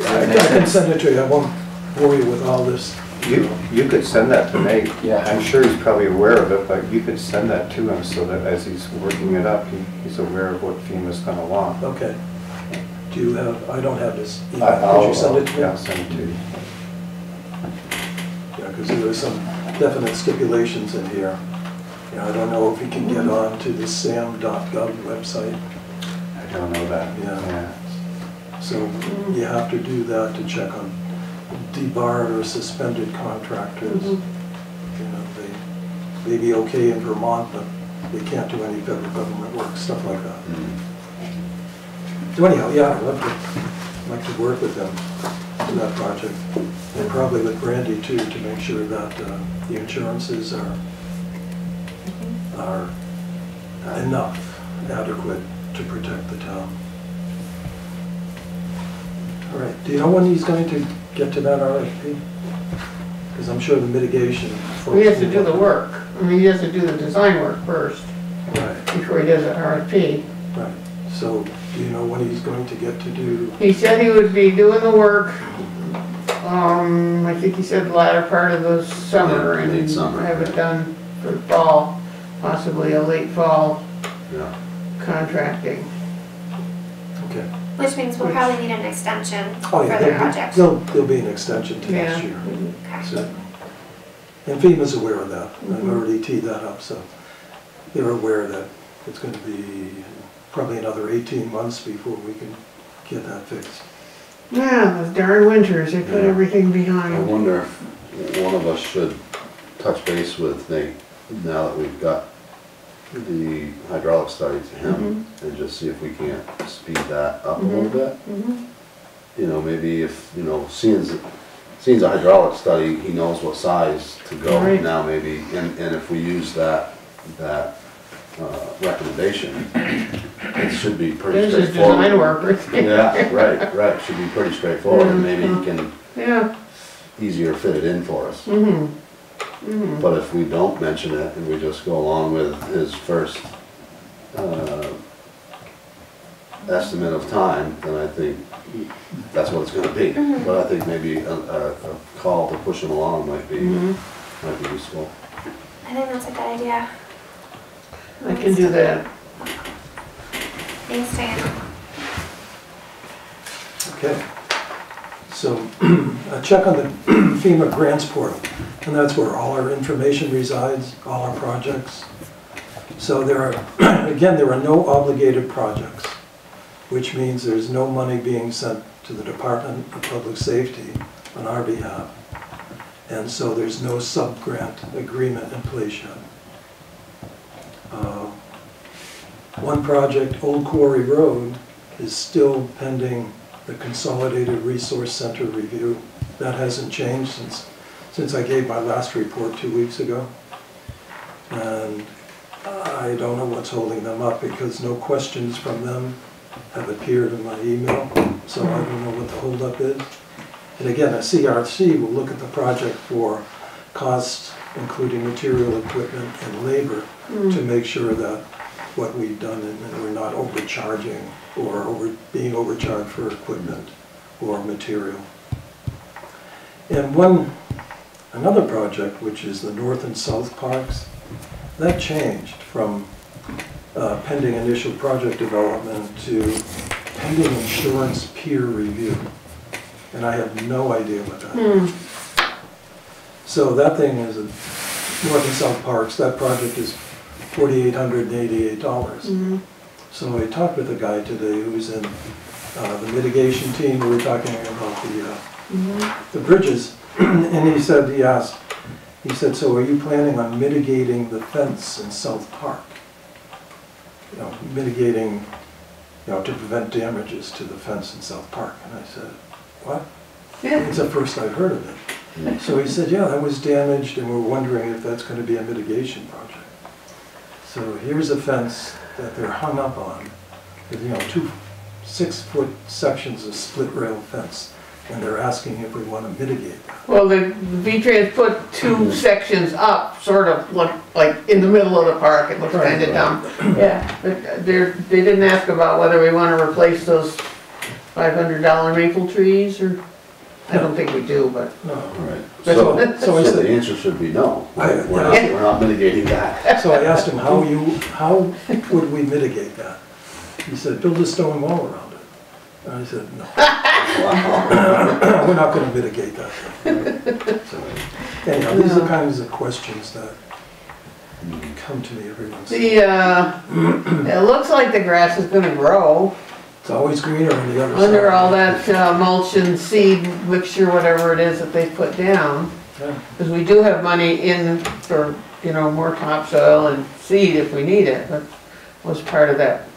Speaker 5: I I can send it to you, I won't bore you with all this.
Speaker 3: You, you could send that to Nate. Yeah. I'm sure he's probably aware of it, but you could send that to him so that as he's working it up, he, he's aware of what FEMA's gonna want.
Speaker 5: Okay. Do you have, I don't have this
Speaker 3: I-
Speaker 5: email, could
Speaker 3: I'll-
Speaker 5: you send it to me?
Speaker 3: Yeah, I'll send it to you.
Speaker 5: Yeah, because there are some definite stipulations in here. You know, I don't know if you can get on to the sam.gov website,
Speaker 3: I don't know that.
Speaker 5: Yeah. so you have to do that to check on debarred or suspended contractors.
Speaker 2: Mhm.
Speaker 5: You know, they may be okay in Vermont, but they can't do any federal government work, stuff like that.
Speaker 7: Mm.
Speaker 5: So anyhow, yeah, I'd love to, like to work with them in that project. And probably with Brandy too, to make sure that uh, the insurances are, are enough, adequate to protect the town. All right, do you know when he's going to get to that RFP? Because I'm sure the mitigation. folks
Speaker 2: He has to
Speaker 5: will-
Speaker 2: do the work. I mean, he has to do the design work first
Speaker 5: Right,
Speaker 2: before he does an RFP.
Speaker 5: right. So do you know when he's going to get to do,
Speaker 2: He said he would be doing the work, um, I think he said the latter part of the summer
Speaker 7: Late- late
Speaker 2: and
Speaker 7: summer.
Speaker 2: have it done for the fall, possibly a late fall
Speaker 7: Yeah.
Speaker 2: contracting.
Speaker 5: okay.
Speaker 4: Which means we'll probably need an extension
Speaker 5: Oh,
Speaker 4: for
Speaker 5: yeah,
Speaker 4: the
Speaker 5: there'll be-
Speaker 4: project.
Speaker 5: There'll, there'll be an extension to next year.
Speaker 4: Okay.
Speaker 5: So, and FEMA's aware of that. I've
Speaker 2: Mhm.
Speaker 5: already teed that up, so they're aware that it's gonna be probably another eighteen months before we can get that fixed.
Speaker 2: Yeah, those darn winters, they put
Speaker 7: Yeah.
Speaker 2: everything
Speaker 7: I
Speaker 2: behind.
Speaker 7: wonder if one of us should touch base with Nate now that we've got the hydraulic study to him and just see if we can't speed that up a little
Speaker 2: Mhm.
Speaker 7: bit.
Speaker 2: Mhm.
Speaker 7: You know, maybe if, you know, seeing, seeing a hydraulic study, he knows what size to go
Speaker 2: Right.
Speaker 7: now maybe. And, and if we use that, that, uh, recommendation, it should be pretty
Speaker 2: This is
Speaker 7: straightforward.
Speaker 2: design work right.
Speaker 7: Yeah, right, right, should be pretty straightforward and maybe he can
Speaker 2: Yeah,
Speaker 7: easier fit it in for us.
Speaker 2: Mhm, mhm.
Speaker 7: But if we don't mention it and we just go along with his first, uh, estimate of time, then I think that's what it's gonna be.
Speaker 4: Mhm.
Speaker 7: But I think maybe a, a, a call to push him along might be,
Speaker 2: Mhm.
Speaker 7: might be useful.
Speaker 4: I think that's a good idea.
Speaker 2: I can do that.
Speaker 4: Thanks, Dan.
Speaker 5: Okay. So a check on the FEMA grants portal, and that's where all our information resides, all our projects. So there are, again, there are no obligated projects, which means there's no money being sent to the Department of Public Safety on our behalf. And so there's no sub-grant agreement in place yet. Uh, One project, Old Quarry Road, is still pending the Consolidated Resource Center review. That hasn't changed since, since I gave my last report two weeks ago. And I don't know what's holding them up because no questions from them have appeared in my email, so I don't know what the holdup is. And again, a CRC will look at the project for costs, including material, equipment, and labor, to mm. make sure that what we've done and and we're not overcharging or over, being overcharged for equipment or material. And one, another project, which is the north and south parks, that changed from uh, pending initial project development to pending insurance peer review. And I have no idea what that is.
Speaker 2: Hmm,
Speaker 5: So that thing is, a- North and South Parks, that project is forty-eight hundred and eighty-eight dollars.
Speaker 2: mhm.
Speaker 5: So I talked with a guy today who's in uh, the mitigation team, we were talking about the, uh, the bridges, and he said, he asked, he said, so are you planning on mitigating the fence in South Park? you know, mitigating, you know, to prevent damages to the fence in South Park. And I said, what?
Speaker 2: Yeah,
Speaker 5: It's the first I've heard of it. So he said, yeah, that was damaged and we're wondering if that's gonna be a mitigation project. So here's a fence that they're hung up on, with, you know, two six-foot sections of split rail fence. And they're asking if we wanna mitigate that.
Speaker 2: well, the V-Trans put two mm-hmm. sections up, sort of look like in the middle of the park, it looks kinda dumb. Yeah, but uh, they're, they didn't ask about whether we wanna replace those five hundred dollar maple trees, or, I don't think we do, but.
Speaker 5: No.
Speaker 7: Right, so,
Speaker 5: So I
Speaker 7: so the
Speaker 5: said,
Speaker 7: answer should be no,
Speaker 5: I-
Speaker 7: we're not, we're not mitigating that.
Speaker 5: so I asked him, how you, how would we mitigate that? He said, build a stone wall around it. And I said, no. We're not gonna mitigate that. So, Anyhow, these are the kinds of questions that come to me every once in a while.
Speaker 2: The, uh, it looks like the grass is gonna grow
Speaker 5: It's always greener on the other side.
Speaker 2: under all that uh, mulch and seed mixture, whatever it is that they put down.
Speaker 5: Yeah.
Speaker 2: Because we do have money in for, you know, more topsoil and seed if we need it, but was part of that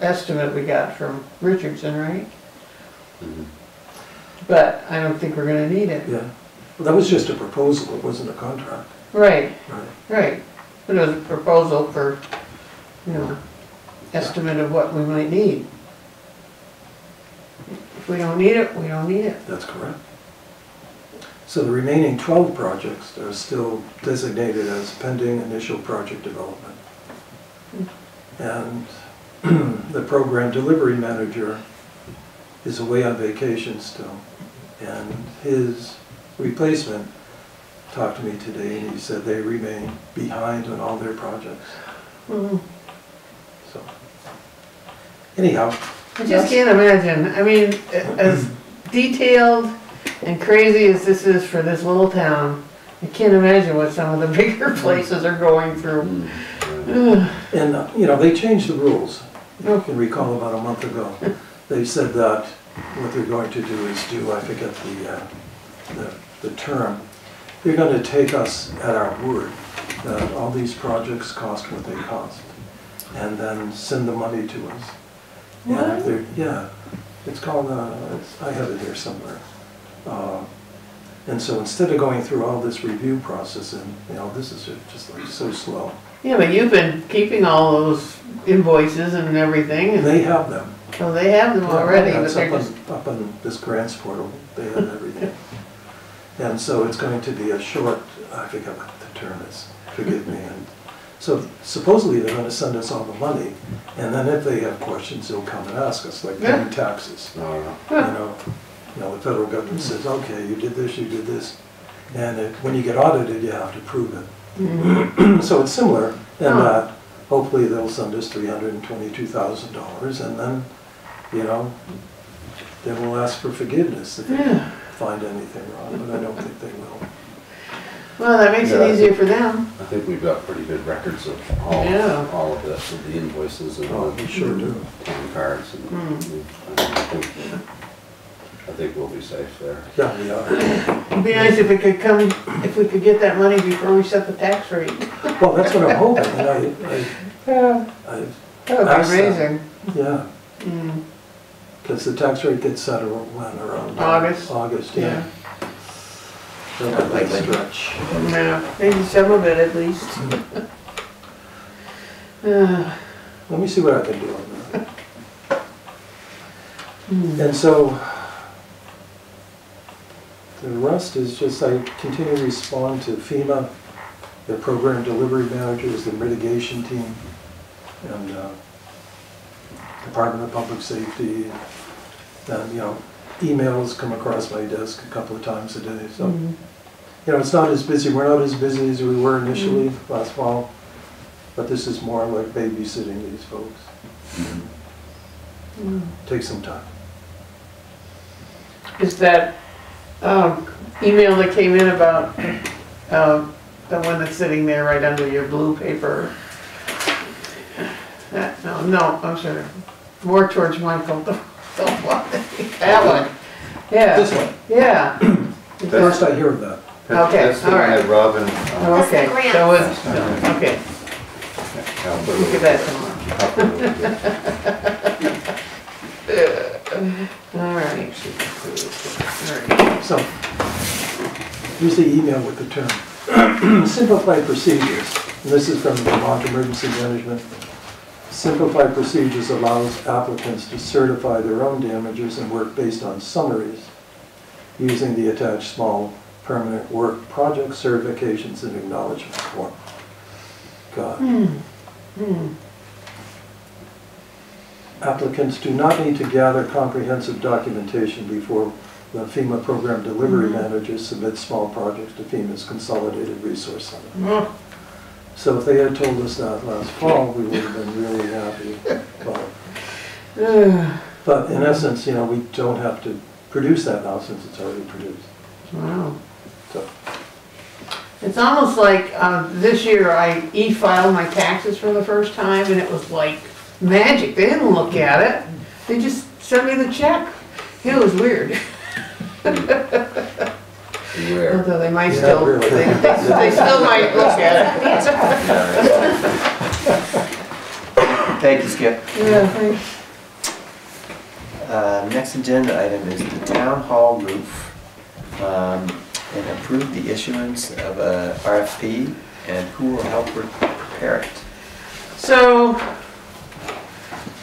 Speaker 2: estimate we got from Richardson, right?
Speaker 7: Mhm.
Speaker 2: But I don't think we're gonna need it.
Speaker 5: Yeah, well, that was just a proposal, it wasn't a contract.
Speaker 2: Right,
Speaker 5: Right.
Speaker 2: right. But it was a proposal for, you know, estimate of what we might need. If we don't need it, we don't need it.
Speaker 5: That's correct. So the remaining 12 projects are still designated as pending initial project development. And the program delivery manager is away on vacation still. And his replacement talked to me today and he said they remain behind on all their projects.
Speaker 2: Mm,
Speaker 5: So anyhow,
Speaker 2: I just can't imagine, I mean, as detailed and crazy as this is for this little town, I can't imagine what some of the bigger places are going through.
Speaker 7: Mm,
Speaker 5: And, you know, they changed the rules. You can recall about a month ago. They said that what they're going to do is do, I forget the, uh, the, the term. They're gonna take us at our word, that all these projects cost what they cost. And then send the money to us. And if
Speaker 2: What?
Speaker 5: they're, yeah, it's called, uh, it's, I have it here somewhere. Uh, And so instead of going through all this review process and, you know, this is just like so slow.
Speaker 2: Yeah, but you've been keeping all those invoices and everything, and
Speaker 5: They have them.
Speaker 2: so they have them already, but
Speaker 5: That's
Speaker 2: they're
Speaker 5: up
Speaker 2: just,
Speaker 5: on, up on this grants portal, they have everything. And so it's going to be a short, I forget what the term is, forgive me. And So supposedly they're gonna send us all the money, and then if they have questions, they'll come and ask us, like paying taxes.
Speaker 7: No, no.
Speaker 5: You know, you know, the federal government says, okay, you did this, you did this, and it- when you get audited, you have to prove it.
Speaker 2: Mhm.
Speaker 5: So it's similar in
Speaker 2: Oh.
Speaker 5: that hopefully they'll send us three hundred and twenty-two thousand dollars and then, you know, then we'll ask for forgiveness if they
Speaker 2: yeah,
Speaker 5: find anything wrong, but I don't think they will.
Speaker 2: well, that makes
Speaker 7: Yeah.
Speaker 2: it easier for them.
Speaker 7: I think we've got pretty good records of all,
Speaker 2: Yeah.
Speaker 7: all of this, of the invoices and
Speaker 5: Oh, we
Speaker 7: the
Speaker 5: sure do.
Speaker 7: town cards and.
Speaker 2: Mm.
Speaker 7: I think, I think we'll be safe there.
Speaker 5: Yeah, we are.
Speaker 2: It'd be nice if it could come, if we could get that money before we set the tax rate.
Speaker 5: Well, that's what I'm hoping, and I,
Speaker 2: Yeah.
Speaker 5: I, I,
Speaker 2: That would
Speaker 5: Ask
Speaker 2: be amazing.
Speaker 5: yeah,
Speaker 2: Mm,
Speaker 5: because the tax rate gets set around, when, around?
Speaker 2: August.
Speaker 5: August,
Speaker 2: Yeah,
Speaker 5: yeah. That might
Speaker 2: Likely.
Speaker 5: stretch.
Speaker 2: yeah, maybe some of it at least. Uh,
Speaker 5: Let me see what I can do on that.
Speaker 2: hmm.
Speaker 5: And so, the rest is just, I continue to respond to FEMA, the program delivery managers, the mitigation team, and uh, Department of Public Safety, and, you know, emails come across my desk a couple of times a day, so,
Speaker 2: Mm.
Speaker 5: you know, it's not as busy, we're not as busy as we were initially last fall, but this is more like babysitting these folks.
Speaker 2: Mm.
Speaker 5: Takes some time.
Speaker 2: Is that, um, email that came in about, um, the one that's sitting there right under your blue paper? That, no, no, I'm sorry, more towards Michael, the, the one, that one, yeah,
Speaker 5: This one,
Speaker 2: yeah.
Speaker 5: first I hear of that.
Speaker 2: Okay,
Speaker 7: That's the
Speaker 2: all
Speaker 7: one
Speaker 2: right.
Speaker 7: that Robin, uh,
Speaker 2: Okay,
Speaker 4: This is the
Speaker 2: so
Speaker 4: grant.
Speaker 2: it's, okay,
Speaker 7: I'll put
Speaker 2: look at
Speaker 7: it-
Speaker 2: that tomorrow. All right. All right.
Speaker 5: So, here's the email with the term. Simplified procedures, and this is from Vermont Emergency Management. Simplified procedures allows applicants to certify their own damages and work based on summaries using the attached small permanent work project certifications and acknowledgement form. God.
Speaker 2: Hmm.
Speaker 5: Applicants do not need to gather comprehensive documentation before the FEMA program delivery
Speaker 2: Mhm.
Speaker 5: manager submits small projects to FEMA's Consolidated Resource Center.
Speaker 2: Oh,
Speaker 5: So if they had told us that last fall, we would have been really happy. But- But in essence, you know, we don't have to produce that now since it's already produced.
Speaker 2: Wow.
Speaker 5: So,
Speaker 2: It's almost like, uh, this year I e-filed my taxes for the first time and it was like magic. They didn't look at it. They just sent me the check. It was weird.
Speaker 7: Where?
Speaker 2: Although they might
Speaker 5: Yeah,
Speaker 2: still, they, they they still might look at it.
Speaker 1: Thank you, Skip.
Speaker 2: Yeah, thanks.
Speaker 1: Uh, Next agenda item is the town hall roof. Um, And approve the issuance of a RFP and who will help re- prepare it.
Speaker 2: So,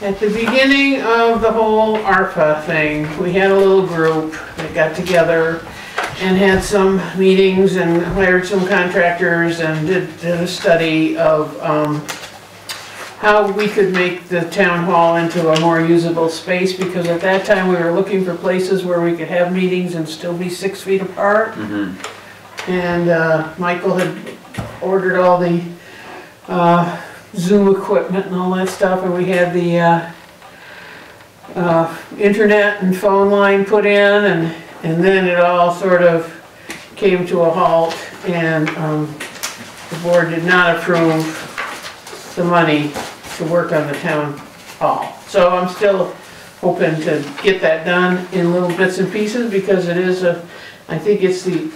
Speaker 2: at the beginning of the whole ARPA thing, we had a little group that got together and had some meetings and hired some contractors and did, did a study of, um, how we could make the town hall into a more usable space, because at that time, we were looking for places where we could have meetings and still be six feet apart. And uh, Michael had ordered all the uh, Zoom equipment and all that stuff, and we had the uh, uh, internet and phone line put in, and, and then it all sort of came to a halt, and um, the board did not approve the money to work on the town hall. So I'm still hoping to get that done in little bits and pieces, because it is a, I think it's the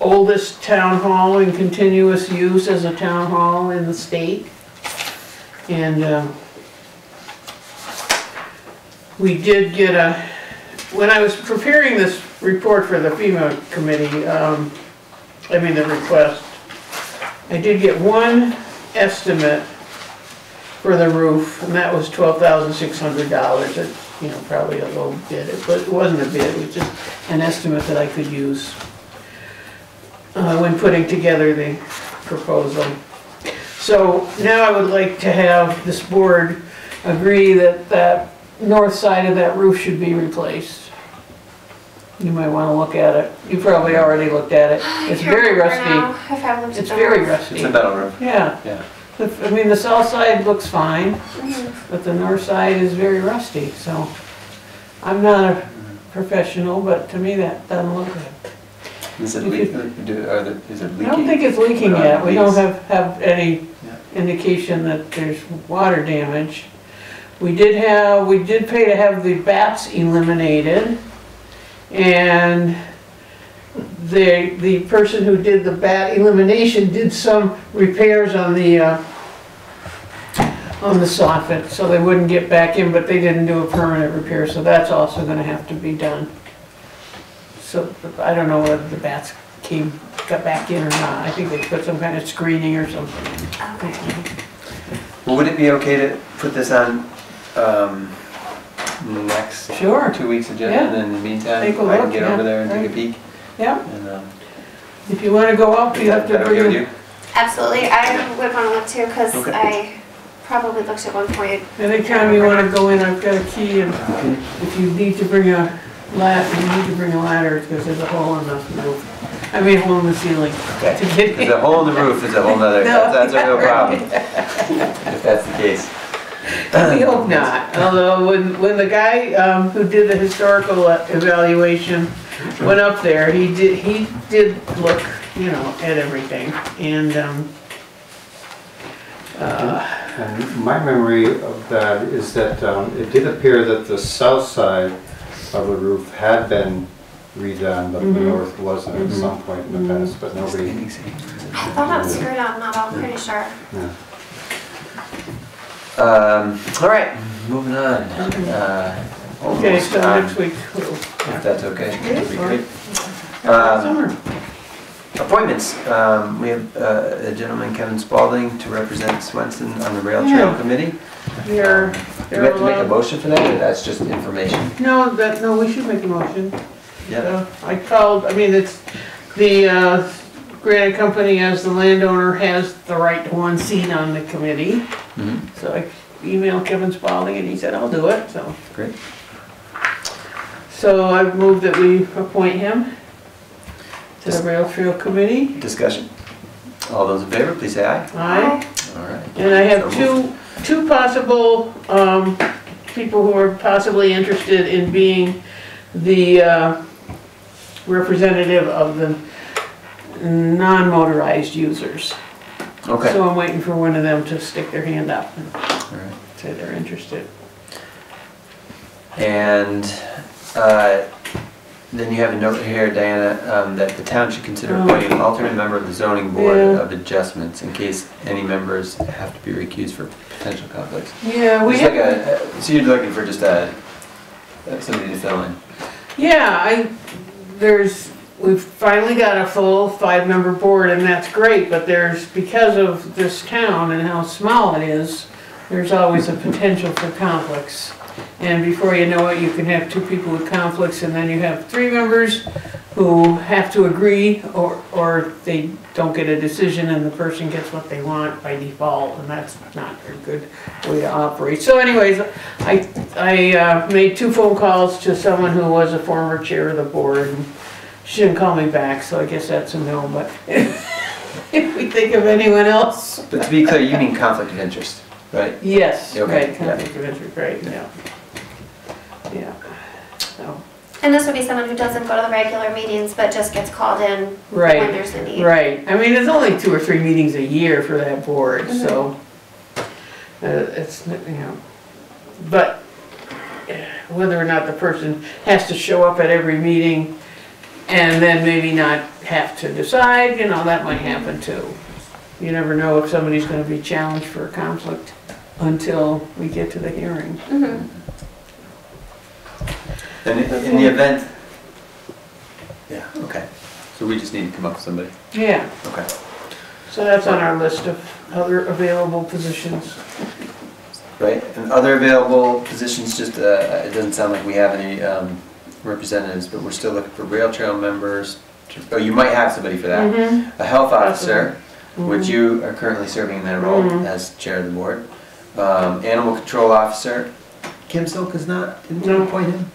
Speaker 2: oldest town hall in continuous use as a town hall in the state. And, um, we did get a, when I was preparing this report for the FEMA committee, um, I mean, the request, I did get one estimate for the roof, and that was twelve thousand six hundred dollars. It, you know, probably a low bid, but it wasn't a bid, it was just an estimate that I could use uh, when putting together the proposal. So now I would like to have this board agree that that north side of that roof should be replaced. You might wanna look at it. You probably already looked at it. It's very
Speaker 4: remember now
Speaker 2: rusty.
Speaker 4: If I looked at
Speaker 2: It's
Speaker 4: the
Speaker 2: very
Speaker 4: roof.
Speaker 2: rusty.
Speaker 1: It's a metal roof.
Speaker 2: Yeah.
Speaker 1: Yeah.
Speaker 2: The- I mean, the south side looks fine,
Speaker 4: Mhm.
Speaker 2: but the north side is very rusty, so. I'm not a professional, but to me that doesn't look good.
Speaker 1: Is it
Speaker 2: If
Speaker 1: leaking? Do- are there- Is it
Speaker 2: I
Speaker 1: leaking?
Speaker 2: don't think it's leaking yet. We don't
Speaker 1: leaks.
Speaker 2: have, have any
Speaker 1: Yeah.
Speaker 2: indication that there's water damage. We did have, we did pay to have the bats eliminated. And the, the person who did the bat elimination did some repairs on the, uh, on the soffit, so they wouldn't get back in, but they didn't do a permanent repair, so that's also gonna have to be done. So, I don't know whether the bats came, got back in or not. I think they put some kind of screening or something.
Speaker 4: Okay.
Speaker 1: Well, Would it be okay to put this on um, next
Speaker 2: Sure,
Speaker 1: two weeks agenda?
Speaker 2: Yeah.
Speaker 1: And then in the meantime,
Speaker 2: Take a
Speaker 1: I can
Speaker 2: look,
Speaker 1: get
Speaker 2: yeah,
Speaker 1: over there and take a
Speaker 2: right.
Speaker 1: peek?
Speaker 2: yeah.
Speaker 1: And, um,
Speaker 2: If you wanna go up,
Speaker 1: Is
Speaker 2: you
Speaker 1: that
Speaker 2: have to
Speaker 1: that okay with
Speaker 2: your
Speaker 1: you?
Speaker 4: Absolutely, I would wanna look too, cause
Speaker 1: Okay.
Speaker 4: I probably looked at one point.
Speaker 2: Anytime you wanna go in, I've got a key, and if you need to bring a ladder, you need to bring a ladder, because there's a hole in the roof. I mean, a hole in the ceiling
Speaker 1: Okay.
Speaker 2: to get
Speaker 1: There's a hole in the roof is a whole nother,
Speaker 2: No.
Speaker 1: that's, that's a real problem. If that's the case.
Speaker 2: We hope not, although when, when the guy, um, who did the historical evaluation went up there, he did, he did look, you know, at everything, and, um, uh,
Speaker 3: And my memory of that is that um, it did appear that the south side of the roof had been redone, but the
Speaker 2: Mhm.
Speaker 3: north wasn't at
Speaker 2: Mhm.
Speaker 3: some point in the past, but nobody,
Speaker 4: I thought it was screwed on, not all, pretty sure.
Speaker 3: yeah.
Speaker 1: Um, all right, moving on. Uh,
Speaker 2: Okay,
Speaker 1: almost
Speaker 2: so
Speaker 1: on,
Speaker 2: next week, we'll.
Speaker 1: If that's okay, that'd be great.
Speaker 2: Uh,
Speaker 1: Um, Appointments, um, we have uh, a gentleman, Kevin Spalding, to represent Swenson on the Rail Trail
Speaker 2: Yeah.
Speaker 1: Committee.
Speaker 2: You're,
Speaker 1: Um, Do we
Speaker 2: you're
Speaker 1: have to make a motion for that, or that's just information?
Speaker 2: No, that, no, we should make a motion.
Speaker 1: Yeah,
Speaker 2: Uh, I called, I mean, it's, the, uh, granite company as the landowner has the right to one seat on the committee.
Speaker 1: Mhm.
Speaker 2: So I emailed Kevin Spalding and he said, I'll do it, so.
Speaker 1: great.
Speaker 2: So I moved that we appoint him to the rail trail committee.
Speaker 1: Discussion. All those in favor, please say aye.
Speaker 2: Aye.
Speaker 1: All right.
Speaker 2: And I have two, two possible, um, people who are possibly interested in being the, uh, representative of the non-motorized users.
Speaker 1: Okay,
Speaker 2: So I'm waiting for one of them to stick their hand up and
Speaker 1: right.
Speaker 2: say they're interested.
Speaker 1: And uh, then you have a note here, Diana, um, that the town should consider
Speaker 2: Oh.
Speaker 1: appointing an alternate member of the zoning board
Speaker 2: Yeah.
Speaker 1: of adjustments in case any members have to be recused for potential conflicts.
Speaker 2: Yeah, we
Speaker 1: Just like
Speaker 2: have,
Speaker 1: a, so you're looking for just a, somebody to fill in?
Speaker 2: yeah, I, there's, we've finally got a full five-member board and that's great, but there's, because of this town and how small it is, there's always a potential for conflicts. And before you know it, you can have two people with conflicts and then you have three members who have to agree or, or they don't get a decision and the person gets what they want by default and that's not a good way to operate. So anyways, I, I uh, made two phone calls to someone who was a former chair of the board and she didn't call me back, so I guess that's a no, but if we think of anyone else.
Speaker 1: But to be clear, you mean conflict of interest, right?
Speaker 2: Yes,
Speaker 1: Okay,
Speaker 2: right, conflict of interest, right, yeah. Yeah, so,
Speaker 4: And this would be someone who doesn't go to the regular meetings, but just gets called in when
Speaker 2: right,
Speaker 4: there's a need.
Speaker 2: right. I mean, there's only two or three meetings a year for that board, so, uh, it's, you know, but whether or not the person has to show up at every meeting and then maybe not have to decide, you know, that might happen too. You never know if somebody's gonna be challenged for a conflict until we get to the hearing.
Speaker 4: Mhm.
Speaker 1: And in in the event, yeah, okay. So we just need to come up with somebody,
Speaker 2: Yeah,
Speaker 1: okay.
Speaker 2: so that's on our list of other available positions.
Speaker 1: Right, and other available positions, just, uh, it doesn't sound like we have any um, representatives, but we're still looking for rail trail members. Oh, you might have somebody for that.
Speaker 2: Mhm.
Speaker 1: A health officer, which you are currently serving in that role
Speaker 2: Mhm.
Speaker 1: as chair of the board. Um, Animal control officer, Kim Silk is not, didn't you
Speaker 2: No.
Speaker 1: appoint him?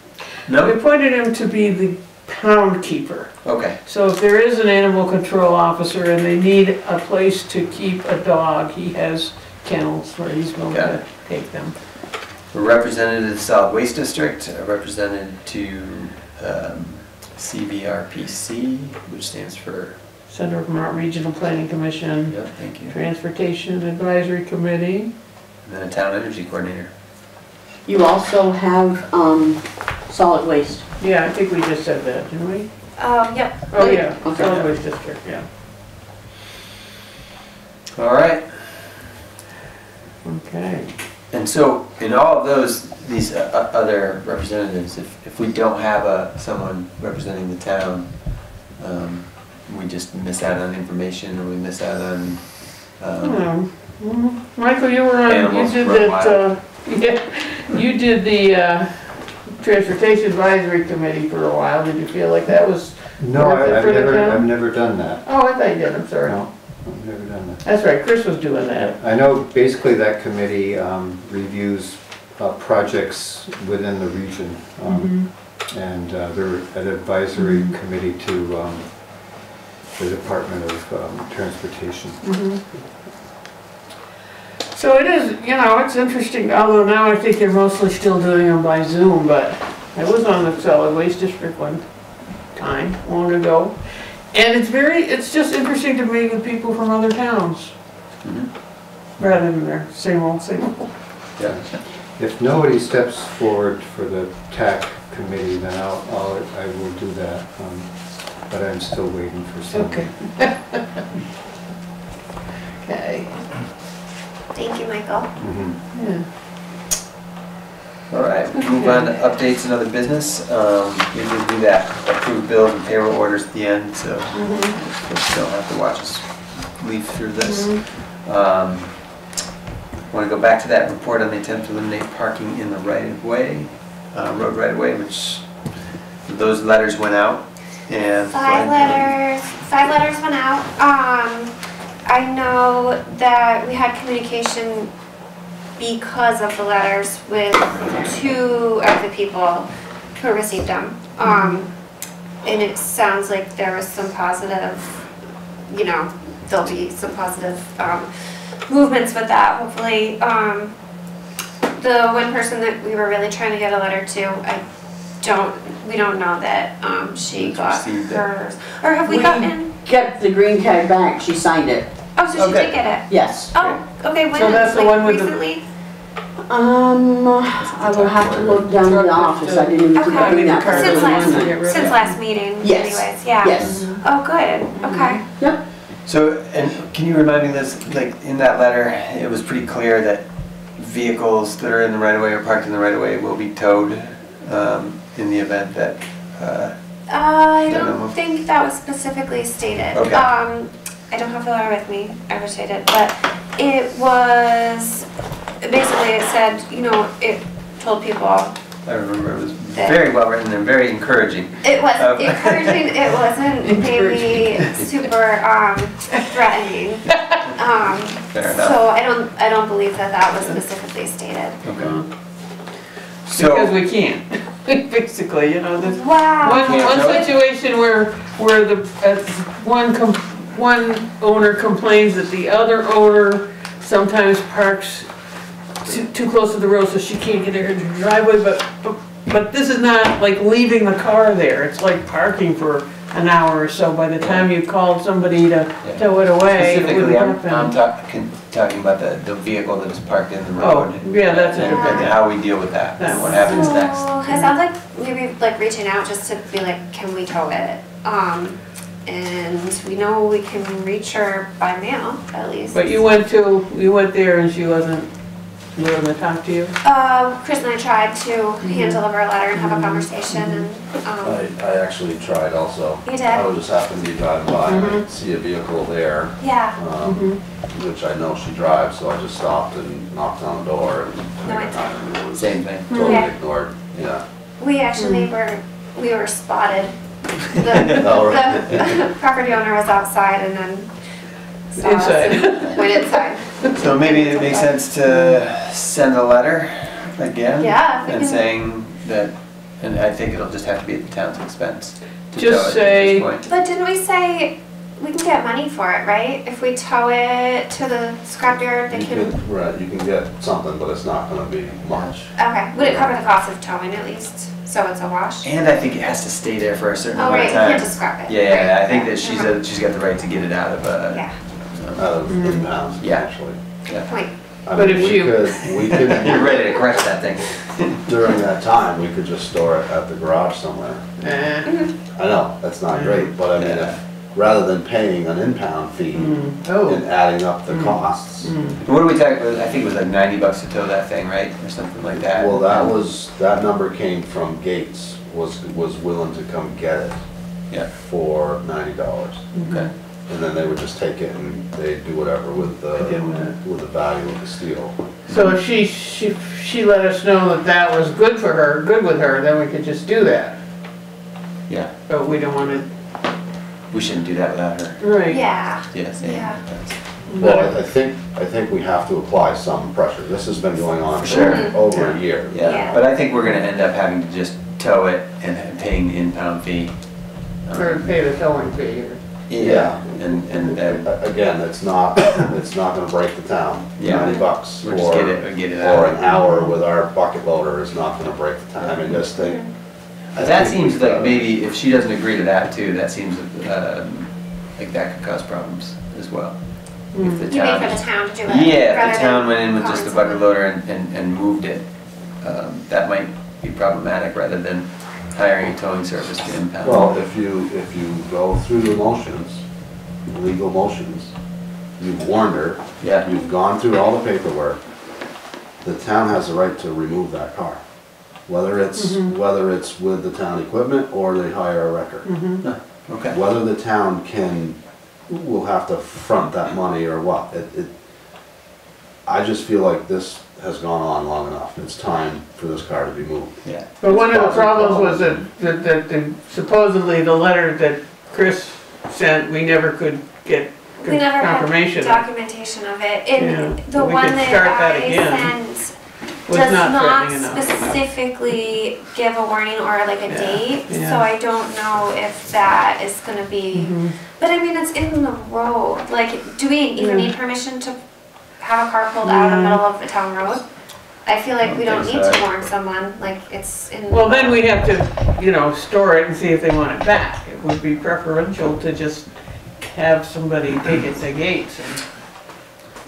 Speaker 2: We
Speaker 1: No?
Speaker 2: appointed him to be the pound keeper.
Speaker 1: Okay,
Speaker 2: So if there is an animal control officer and they need a place to keep a dog, he has kennels where he's going
Speaker 1: Got
Speaker 2: to
Speaker 1: it.
Speaker 2: take them.
Speaker 1: a representative to the solid waste district, a representative to um, CVRPC, which stands for,
Speaker 2: Central Vermont Regional Planning Commission,
Speaker 1: yep, thank you.
Speaker 2: Transportation Advisory Committee.
Speaker 1: And then a town energy coordinator.
Speaker 6: You also have, um, solid waste.
Speaker 2: Yeah, I think we just said that, didn't we?
Speaker 4: Um, yep.
Speaker 2: Oh, yeah,
Speaker 6: Okay.
Speaker 2: Solid Waste District, yeah.
Speaker 1: All right,
Speaker 2: Okay.
Speaker 1: and so in all of those, these uh, uh, other representatives, if, if we don't have a, someone representing the town, um, we just miss out on information or we miss out on, um,
Speaker 2: Hmm. Mhm. Michael, you were on, you
Speaker 1: Animals
Speaker 2: did
Speaker 1: run
Speaker 2: that, uh, yeah, you did the, uh, Transportation Advisory Committee for a while. Did you feel like that was,
Speaker 3: No,
Speaker 2: Worth it
Speaker 3: I- I've
Speaker 2: for the
Speaker 3: never,
Speaker 2: town?
Speaker 3: I've never done that.
Speaker 2: oh, I thought you did, I'm sorry.
Speaker 3: No, I've never done that.
Speaker 2: That's right, Chris was doing that.
Speaker 3: I know basically that committee um, reviews uh, projects within the region. um,
Speaker 2: Mhm.
Speaker 3: And uh, they're an advisory committee to um, the Department of um, Transportation.
Speaker 2: Mhm. So it is, you know, it's interesting, although now I think they're mostly still doing them by Zoom, but I was on the solid waste district one time, long ago. And it's very, it's just interesting to meet with people from other towns,
Speaker 1: mhm,
Speaker 2: rather than their same old, same old.
Speaker 1: yeah.
Speaker 3: If nobody steps forward for the TAC committee, then I'll, I'll, I will do that. um, But I'm still waiting for some.
Speaker 2: Okay. Okay.
Speaker 4: Thank you, Michael.
Speaker 2: Yeah.
Speaker 1: All right, move on to updates and other business. Um, we did do that approved bills and payroll orders at the end, so
Speaker 2: Mhm.
Speaker 1: you still have to watch us leaf through this.
Speaker 2: Mhm.
Speaker 1: Um, Want to go back to that report on the attempt to eliminate parking in the right-of-way, uh, road right-of-way, which those letters went out and.
Speaker 4: Five letters, five letters went out. Um, I know that we had communication because of the letters with two of the people who received them. Um, and it sounds like there was some positive, you know, there'll be some positive, um, movements with that, hopefully. Um, the one person that we were really trying to get a letter to, I don't, we don't know that, um, she got hers. Or have we
Speaker 6: We-
Speaker 4: gotten,
Speaker 6: Get the green tag back, she signed it,
Speaker 4: oh, so she
Speaker 1: Okay.
Speaker 4: did get it?
Speaker 6: yes.
Speaker 4: Oh, okay, when,
Speaker 2: So that's the
Speaker 4: like
Speaker 2: one with the-
Speaker 4: recently?
Speaker 6: Um, I will have to look down in the office, I didn't even
Speaker 4: Okay.
Speaker 6: bring
Speaker 2: I mean, the
Speaker 6: that.
Speaker 2: cars
Speaker 4: Since
Speaker 2: the
Speaker 4: last,
Speaker 2: that get rid of
Speaker 4: since last meeting
Speaker 6: Yes.
Speaker 4: anyways, yeah.
Speaker 6: Yes,
Speaker 4: Oh, good, okay.
Speaker 6: yep,
Speaker 1: So, and can you remind me, Liz, like, in that letter, it was pretty clear that vehicles that are in the right-of-way or parked in the right-of-way will be towed, um, in the event that, uh,
Speaker 4: I don't think that was specifically stated.
Speaker 1: Okay.
Speaker 4: Um, I don't have the letter with me, I wish I did, but it was, basically it said, you know, it told people,
Speaker 1: I remember it was very well written and very encouraging.
Speaker 4: it was
Speaker 1: Um,
Speaker 4: encouraging, it wasn't maybe super, um, threatening. Um,
Speaker 1: Fair enough.
Speaker 4: so I don't, I don't believe that that was specifically stated.
Speaker 1: Okay.
Speaker 2: Because we can't, basically, you know, there's
Speaker 4: Wow.
Speaker 2: one,
Speaker 1: Can't
Speaker 2: one situation where, where the, uh, one com, one owner complains that the other owner sometimes parks too, too close to the road so she can't get her driveway, but, but, but this is not like leaving the car there, it's like parking for an hour or so, by the time you called somebody to
Speaker 1: Yeah.
Speaker 2: tow it away, it
Speaker 1: specifically,
Speaker 2: wouldn't
Speaker 1: I'm, I'm
Speaker 2: happen.
Speaker 1: talking, talking about the, the vehicle that is parked in the road.
Speaker 2: Oh, yeah, that's a
Speaker 1: And
Speaker 2: different,
Speaker 1: and how we deal with that,
Speaker 2: That
Speaker 1: and what
Speaker 2: one.
Speaker 1: happens next.
Speaker 4: So, it sounds like maybe like reaching out just to be like, can we tow it? Um, and we know we can reach her by mail, at least.
Speaker 2: but you went to, you went there and she wasn't willing to talk to you?
Speaker 4: Uh, Chris and I tried to hand deliver a letter and have a conversation and, um,
Speaker 7: I, I actually tried also.
Speaker 4: you did?
Speaker 7: I was just happened to be driving by and I
Speaker 2: Mhm.
Speaker 7: see a vehicle there,
Speaker 4: Yeah,
Speaker 7: um, which I know she drives, so I just stopped and knocked on the door and.
Speaker 4: No, I didn't.
Speaker 7: It was
Speaker 1: Same thing.
Speaker 7: Totally
Speaker 4: Yeah.
Speaker 7: ignored, yeah.
Speaker 4: we actually were, we were spotted. The,
Speaker 7: Oh, right.
Speaker 4: the property owner was outside and then saw us
Speaker 2: Inside.
Speaker 4: and went inside.
Speaker 1: So maybe it makes sense to send a letter again?
Speaker 4: Yeah,
Speaker 1: And saying that, and I think it'll just have to be at the town's expense. to
Speaker 2: Just
Speaker 1: tow it at
Speaker 2: say-
Speaker 1: this point.
Speaker 4: But didn't we say we can get money for it, right? If we tow it to the scrapyard, they
Speaker 7: You
Speaker 4: can,
Speaker 7: could, right, you can get something, but it's not gonna be much.
Speaker 4: okay, would it cover the cost of towing at least? So it's a wash?
Speaker 1: And I think it has to stay there for a certain
Speaker 4: Oh,
Speaker 1: amount
Speaker 4: right,
Speaker 1: of
Speaker 4: you can't
Speaker 1: time.
Speaker 4: just scrap it.
Speaker 1: Yeah, yeah, yeah, I think that she's, a- she's got the right to get it out of, uh,
Speaker 4: Yeah,
Speaker 7: Out of impounds,
Speaker 1: Yeah.
Speaker 7: actually.
Speaker 4: point.
Speaker 7: I
Speaker 2: But
Speaker 7: mean,
Speaker 2: if
Speaker 7: we
Speaker 2: you-
Speaker 7: could, we
Speaker 1: you're
Speaker 7: could,
Speaker 1: ready to crush that thing.
Speaker 7: during that time, we could just store it at the garage somewhere.
Speaker 2: Eh,
Speaker 7: I know, that's not great, but I mean, if, rather than paying an impound fee
Speaker 2: mm, Oh.
Speaker 7: and adding up the
Speaker 2: Mm.
Speaker 7: costs,
Speaker 2: mm.
Speaker 1: What are we talking, about? I think it was like ninety bucks to tow that thing, right, or something like that?
Speaker 7: well, that was, that number came from Gates, was, was willing to come get it.
Speaker 1: Yeah.
Speaker 7: For ninety dollars.
Speaker 1: Okay.
Speaker 7: And then they would just take it and they'd do whatever with the,
Speaker 2: with
Speaker 7: the value of the steel.
Speaker 2: So if she, she, she let us know that that was good for her, good with her, then we could just do that.
Speaker 1: Yeah,
Speaker 2: But we don't wanna,
Speaker 1: we shouldn't do that without her.
Speaker 2: right.
Speaker 4: Yeah,
Speaker 1: Yes,
Speaker 4: Yeah.
Speaker 1: yeah.
Speaker 7: Well, I- I think, I think we have to apply some pressure. This has been going on
Speaker 1: For sure.
Speaker 7: for over a year.
Speaker 1: Yeah,
Speaker 4: Yeah.
Speaker 1: but I think we're gonna end up having to just tow it and paying the impound fee. Um,
Speaker 2: Or pay the towing fee, or,
Speaker 1: Yeah, and, and, uh,
Speaker 7: A- Again, it's not, it's not gonna break the town.
Speaker 1: Yeah.
Speaker 7: Ninety bucks
Speaker 1: we'll just get
Speaker 7: for,
Speaker 1: it, get it
Speaker 7: for an
Speaker 1: out.
Speaker 7: hour with our bucket loader is not gonna break the town. I mean, just think.
Speaker 1: But That seems like maybe, if she doesn't agree to that too, that seems, um, like that could cause problems as well. If the
Speaker 4: you mean
Speaker 1: town
Speaker 4: for the town to do it?
Speaker 1: Yeah, if
Speaker 4: rather
Speaker 1: the town went in with just a
Speaker 4: calling
Speaker 1: bucket loader and, and, and moved it, um, that might be problematic rather than hiring a towing service to impound.
Speaker 7: Well, if you, if you go through the motions, legal motions, you've warned her,
Speaker 1: Yeah.
Speaker 7: you've gone through all the paperwork. The town has the right to remove that car. Whether it's, mm-hmm. whether it's with the town equipment or they hire a wrecker. Mm-hmm.
Speaker 1: Okay.
Speaker 7: Whether the town can, will have to front that money or what, it, it, I just feel like this has gone on long enough, it's time for this car to be moved.
Speaker 1: Yeah.
Speaker 2: But one of the problems was that, that, that the- supposedly the letter that Chris sent, we never could get
Speaker 4: We never had
Speaker 2: confirmation.
Speaker 4: documentation of it.
Speaker 2: Yeah,
Speaker 4: the
Speaker 2: we
Speaker 4: one
Speaker 2: could
Speaker 4: that
Speaker 2: start that
Speaker 4: I
Speaker 2: again.
Speaker 4: sent does
Speaker 2: not
Speaker 4: not
Speaker 2: threatening enough.
Speaker 4: specifically give a warning or like a
Speaker 2: Yeah,
Speaker 4: date,
Speaker 2: yeah.
Speaker 4: so I don't know if that is gonna be.
Speaker 2: Mhm.
Speaker 4: But I mean, it's in the road. Like, do we even
Speaker 2: Yeah.
Speaker 4: need permission to have a car pulled out in the middle of the town road? I feel like we
Speaker 1: Don't
Speaker 4: don't need
Speaker 1: so.
Speaker 4: to warn someone. Like, it's in.
Speaker 2: Well, then we have to, you know, store it and see if they want it back. It would be preferential to just have somebody take it to gates and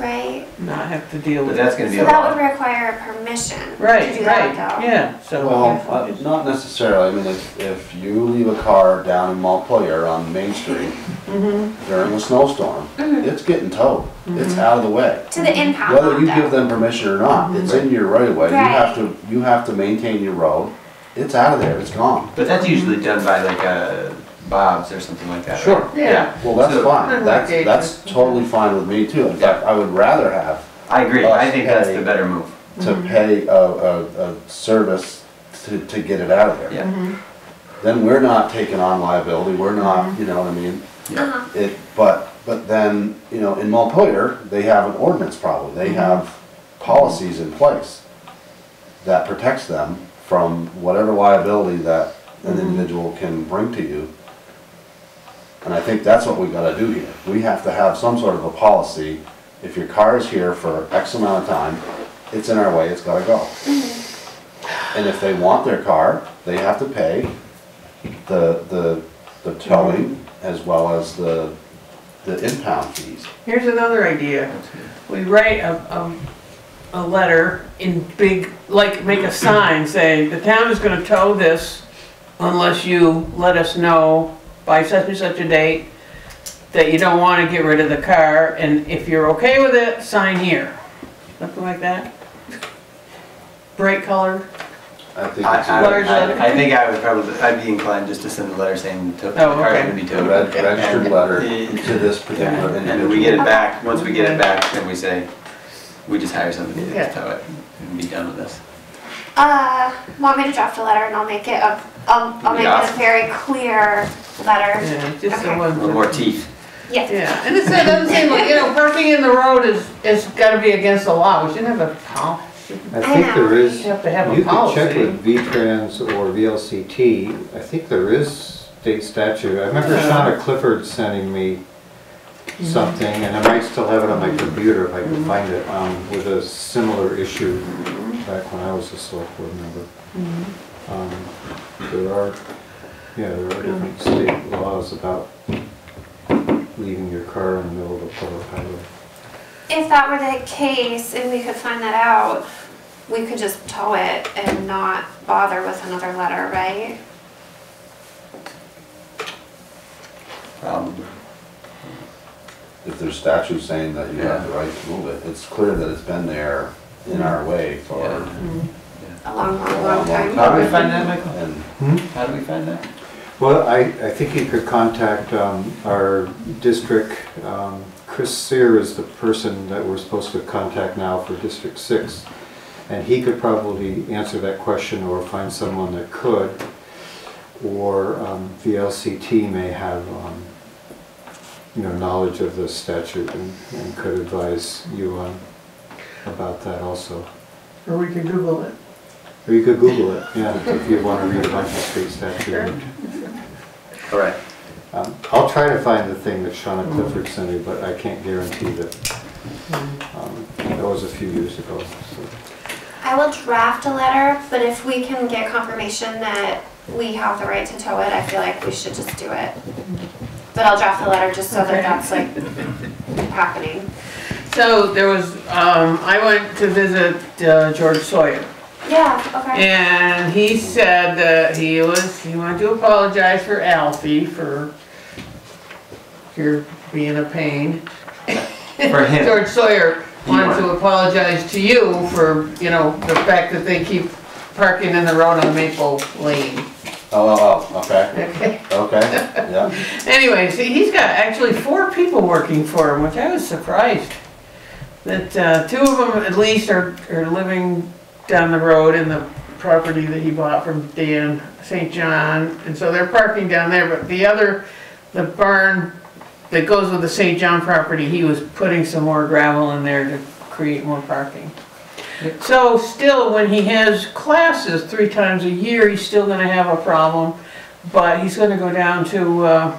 Speaker 4: right.
Speaker 2: not have to deal
Speaker 1: But
Speaker 2: with
Speaker 1: that's
Speaker 2: it.
Speaker 1: gonna be
Speaker 4: So
Speaker 1: a
Speaker 4: that would
Speaker 1: lot.
Speaker 4: require permission to
Speaker 2: Right,
Speaker 4: do
Speaker 2: right,
Speaker 4: that, though.
Speaker 2: yeah, so.
Speaker 7: Well, uh, not necessarily, I mean, if, if you leave a car down in Montpelier on Main Street
Speaker 2: Mhm.
Speaker 7: during a snowstorm,
Speaker 4: Mhm.
Speaker 7: it's getting towed, it's out of the way.
Speaker 4: To the impound
Speaker 7: Whether
Speaker 4: lot,
Speaker 7: you
Speaker 4: though.
Speaker 7: give them permission or not, it's in your right of way, you have to, you have to maintain your road, it's out of there, it's gone.
Speaker 1: But that's usually done by like a Bob's or something like that.
Speaker 7: Sure.
Speaker 1: right?
Speaker 2: Yeah.
Speaker 7: Well, that's
Speaker 1: So-
Speaker 7: fine, that's, that's totally fine with me too, in fact, I would rather have
Speaker 1: I agree. I think that's the better move.
Speaker 7: to pay a, a, a service to, to get it out of there.
Speaker 1: Yeah.
Speaker 2: Mhm.
Speaker 7: Then we're not taking on liability, we're not, you know what I mean?
Speaker 4: Uh-huh.
Speaker 7: It, but, but then, you know, in Montpelier, they have an ordinance probably, they have policies in place that protects them from whatever liability that an individual can bring to you. And I think that's what we've gotta do here, we have to have some sort of a policy, if your car is here for X amount of time, it's in our way, it's gotta go. Mm-hmm. And if they want their car, they have to pay the, the, the towing as well as the, the impound fees.
Speaker 2: Here's another idea. We write a, a, a letter in big, like, make a sign saying, the town is gonna tow this unless you let us know by such and such a date that you don't wanna get rid of the car, and if you're okay with it, sign here. Something like that? Bright color?
Speaker 7: I think
Speaker 1: I,
Speaker 7: it's
Speaker 1: I,
Speaker 7: a
Speaker 2: Large
Speaker 1: I,
Speaker 2: letter.
Speaker 1: I think I would probably, I'd be inclined just to send a letter saying to, the
Speaker 2: Oh,
Speaker 1: car's
Speaker 2: okay.
Speaker 1: gonna be
Speaker 7: a
Speaker 1: towed.
Speaker 7: reg- registered letter
Speaker 1: And-
Speaker 7: to this particular
Speaker 1: And then we get it
Speaker 7: individual.
Speaker 1: back, once we get it back, then we say, we just hire somebody
Speaker 2: Yeah.
Speaker 1: to tow it and be done with this.
Speaker 4: Uh, want me to draft a letter and I'll make it a, I'll, I'll make it a very clear letter.
Speaker 2: Yeah, just the
Speaker 4: Okay.
Speaker 1: A
Speaker 2: one.
Speaker 1: little more teeth.
Speaker 4: Yes.
Speaker 2: Yeah, and it said, doesn't seem like, you know, parking in the road is, is gotta be against the law. We shouldn't have a pol,
Speaker 3: I think there
Speaker 2: we
Speaker 3: is,
Speaker 2: have to have
Speaker 3: you
Speaker 2: a
Speaker 3: could check
Speaker 2: policy.
Speaker 3: with V-Trans or VLCT, I think there is state statute. I remember Shauna Clifford sending me something, and I might still have it on my mm-hmm. computer if I can mm-hmm. find it, um, with a similar issue back when I was a select board member. Mm-hmm. Um, There are, yeah, there are different um. state laws about leaving your car in the middle of a public highway.
Speaker 4: If that were the case and we could find that out, we could just tow it and not bother with another letter, right?
Speaker 1: Probably.
Speaker 7: If there's statutes saying that you have the right to move it, it's clear that it's been there in our way for,
Speaker 1: Yeah. Mm-hmm.
Speaker 4: A long, long, long
Speaker 7: long, long
Speaker 4: time.
Speaker 1: How do we find that, Michael?
Speaker 7: and
Speaker 1: How do we find that?
Speaker 3: Well, I, I think you could contact um, our district. um, Chris Sear is the person that we're supposed to contact now for District Six. And he could probably answer that question or find someone that could. Or um, VLCT may have, um, you know, knowledge of the statute and and could advise you on, about that also.
Speaker 2: Or we could Google it.
Speaker 3: Or you could Google it, yeah, if you want to read a bunch of state statute.
Speaker 1: All right.
Speaker 3: Um, I'll try to find the thing that Shauna Clifford sent me, but I can't guarantee that. Um, That was a few years ago, so.
Speaker 4: I will draft a letter, but if we can get confirmation that we have the right to tow it, I feel like we should just do it. But I'll draft the letter just so
Speaker 2: Okay.
Speaker 4: that that's like happening.
Speaker 2: So there was, um, I went to visit uh, George Sawyer.
Speaker 4: Yeah, okay.
Speaker 2: And he said that he was, he wanted to apologize for Alfie for your being a pain.
Speaker 1: For him.
Speaker 2: George Sawyer
Speaker 1: He
Speaker 2: wanted to apologize to you for, you know, the fact that they keep parking in the road on Maple Lane.
Speaker 7: Oh, oh, oh, okay,
Speaker 2: Okay.
Speaker 7: okay, yeah.
Speaker 2: Anyways, he- he's got actually four people working for him, which I was surprised. That, uh, two of them at least are, are living down the road in the property that he bought from Dan St. John. And so they're parking down there, but the other, the barn that goes with the St. John property, he was putting some more gravel in there to create more parking. So still, when he has classes three times a year, he's still gonna have a problem. But he's gonna go down to, uh,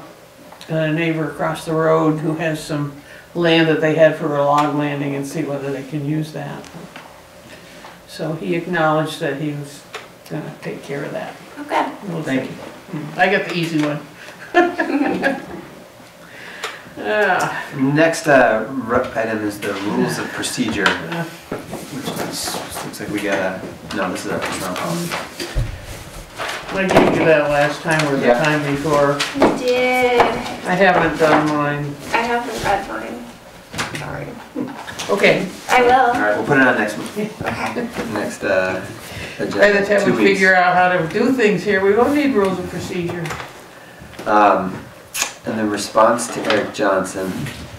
Speaker 2: a neighbor across the road who has some land that they had for a log landing and see whether they can use that. So he acknowledged that he was gonna take care of that.
Speaker 4: Okay. good.
Speaker 2: We'll
Speaker 1: Thank
Speaker 2: see.
Speaker 1: you.
Speaker 2: I got the easy one. Ah,
Speaker 1: Next uh, ru- item is the rules of procedure, which is, looks like we got a, no, this is our personnel policy.
Speaker 2: I gave you that last time or the
Speaker 1: Yeah.
Speaker 2: time before.
Speaker 4: You did.
Speaker 2: I haven't done mine.
Speaker 4: I haven't read mine. Sorry.
Speaker 2: Okay,
Speaker 4: I
Speaker 1: All
Speaker 4: will.
Speaker 1: right, we'll put it on next month,
Speaker 4: Okay.
Speaker 1: next uh,
Speaker 2: by the
Speaker 1: agenda,
Speaker 2: time
Speaker 1: two
Speaker 2: we
Speaker 1: weeks.
Speaker 2: figure out how to do things here, we don't need rules of procedure.
Speaker 1: Um, And the response to Eric Johnson.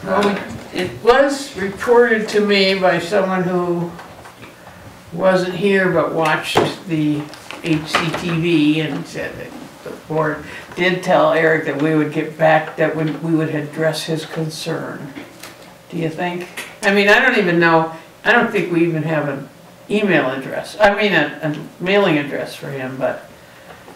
Speaker 2: Well,
Speaker 1: uh,
Speaker 2: we- it was reported to me by someone who wasn't here but watched the HCTV and said that the board did tell Eric that we would get back, that we we would address his concern. Do you think? I mean, I don't even know, I don't think we even have an email address, I mean, a, a mailing address for him, but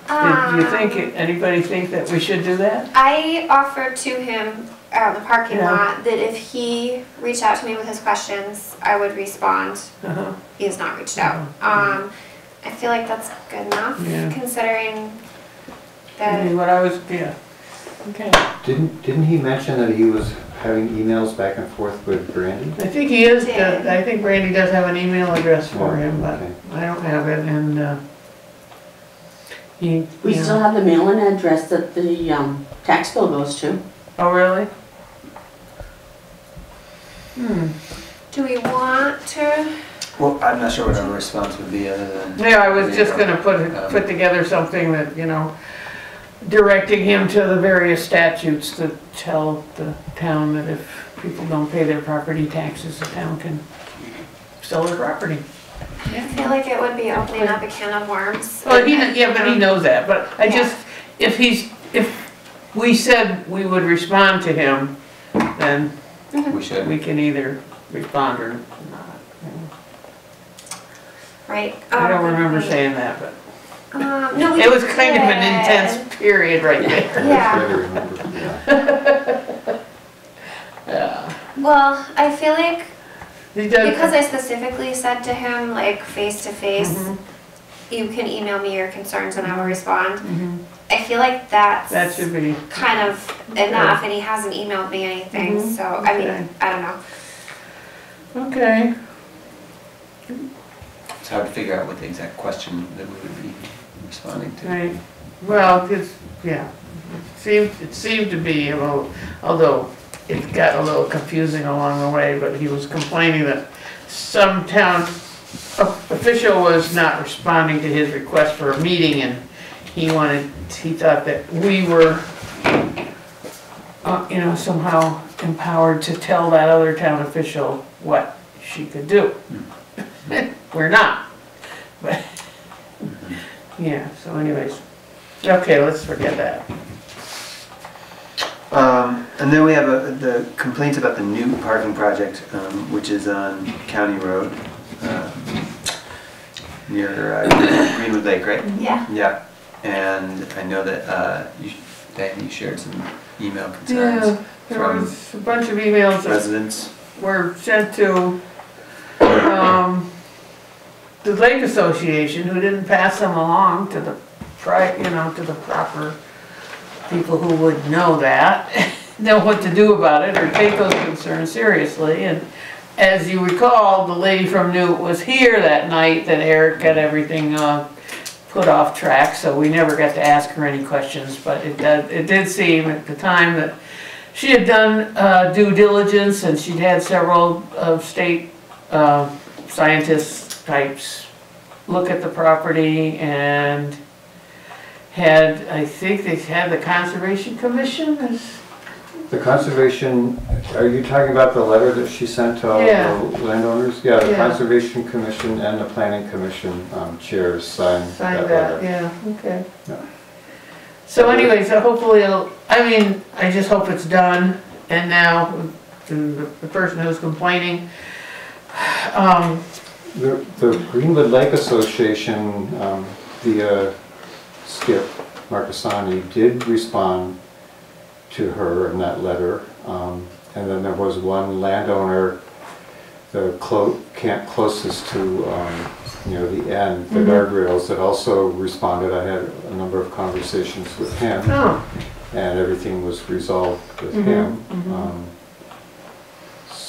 Speaker 2: do you think,
Speaker 4: Um,
Speaker 2: anybody think that we should do that?
Speaker 4: I offered to him out in the parking
Speaker 2: Yeah.
Speaker 4: lot that if he reached out to me with his questions, I would respond.
Speaker 2: Uh-huh.
Speaker 4: He has not reached out. Um, I feel like that's good enough
Speaker 2: Yeah.
Speaker 4: considering
Speaker 2: I
Speaker 4: that.
Speaker 2: mean, what I was, yeah, okay.
Speaker 3: Didn't, didn't he mention that he was having emails back and forth with Brandy?
Speaker 2: I think he is,
Speaker 4: Did.
Speaker 2: I think Brandy does have an email address for
Speaker 3: Yeah,
Speaker 2: him, but
Speaker 3: okay.
Speaker 2: I don't have it, and, uh, he,
Speaker 6: We
Speaker 2: you
Speaker 6: still have the mailing address that the, um, tax bill goes to.
Speaker 2: oh, really? Hmm,
Speaker 4: Do we want to?
Speaker 1: Well, I'm not sure what our response would be other than.
Speaker 2: yeah, I was just gonna put,
Speaker 1: Um,
Speaker 2: put together something that, you know, directing him to the various statutes that tell the town that if people don't pay their property taxes, the town can sell their property.
Speaker 4: I feel like it would be opening up a can of worms.
Speaker 2: Well, he, yeah, but he knows that, but I just, if he's, if we said we would respond to him, then
Speaker 1: We should.
Speaker 2: we can either respond or not.
Speaker 4: Right.
Speaker 2: I don't
Speaker 4: Um,
Speaker 2: remember saying that, but
Speaker 4: Um, no, we
Speaker 2: it was kind of an intense period right there.
Speaker 4: Yeah.
Speaker 3: try to remember, yeah.
Speaker 2: Yeah.
Speaker 4: Well, I feel like
Speaker 2: He does.
Speaker 4: because I specifically said to him like face to face, you can email me your concerns and I will respond.
Speaker 2: mhm.
Speaker 4: I feel like that's
Speaker 2: That should be,
Speaker 4: kind of enough, and he hasn't emailed me anything.
Speaker 2: Mhm,
Speaker 4: So I mean, I don't know.
Speaker 2: okay.
Speaker 1: It's hard to figure out what the exact question that we would be responding to.
Speaker 2: Right, well, it's, yeah, it seemed, it seemed to be, a little- although it got a little confusing along the way, but he was complaining that some town official was not responding to his request for a meeting and he wanted, he thought that we were, uh, you know, somehow empowered to tell that other town official what she could do. We're not, but, yeah, so anyways, okay, let's forget that.
Speaker 1: Um, and then we have a, the complaints about the new parking project, um, which is on County Road, uh, near uh, Greenwood Lake, right?
Speaker 4: Yeah.
Speaker 1: Yeah, and I know that, uh, you, Dan, you shared some email concerns
Speaker 2: Yeah, there
Speaker 1: from
Speaker 2: was a bunch of emails that
Speaker 1: residents.
Speaker 2: were sent to, um, the Lake Association, who didn't pass them along to the pri, you know, to the proper people who would know that, know what to do about it, or take those concerns seriously, and as you recall, the lady from Newt was here that night that Eric got everything, uh, put off track, so we never got to ask her any questions, but it did, it did seem at the time that she had done uh, due diligence and she'd had several of state uh, scientists types look at the property and had, I think they had the Conservation Commission is
Speaker 3: The conservation, are you talking about the letter that she sent to all
Speaker 2: Yeah.
Speaker 3: the landowners? Yeah, the
Speaker 2: Yeah.
Speaker 3: conservation commission and the planning commission um, chairs signed that
Speaker 2: signed that,
Speaker 3: letter.
Speaker 2: yeah, okay.
Speaker 3: Yeah.
Speaker 2: So anyway, so hopefully it'll, I mean, I just hope it's done and now the, the person who's complaining, um,
Speaker 3: The, the Greenwood Lake Association, um, via Skip Marcassani, did respond to her in that letter. Um, and then there was one landowner, the clo- camp closest to, um, you know, the end, the
Speaker 2: Mhm.
Speaker 3: guardrails, that also responded. I had a number of conversations with him,
Speaker 2: oh,
Speaker 3: and everything was resolved with
Speaker 2: Mhm,
Speaker 3: him.
Speaker 2: mhm.
Speaker 3: Um,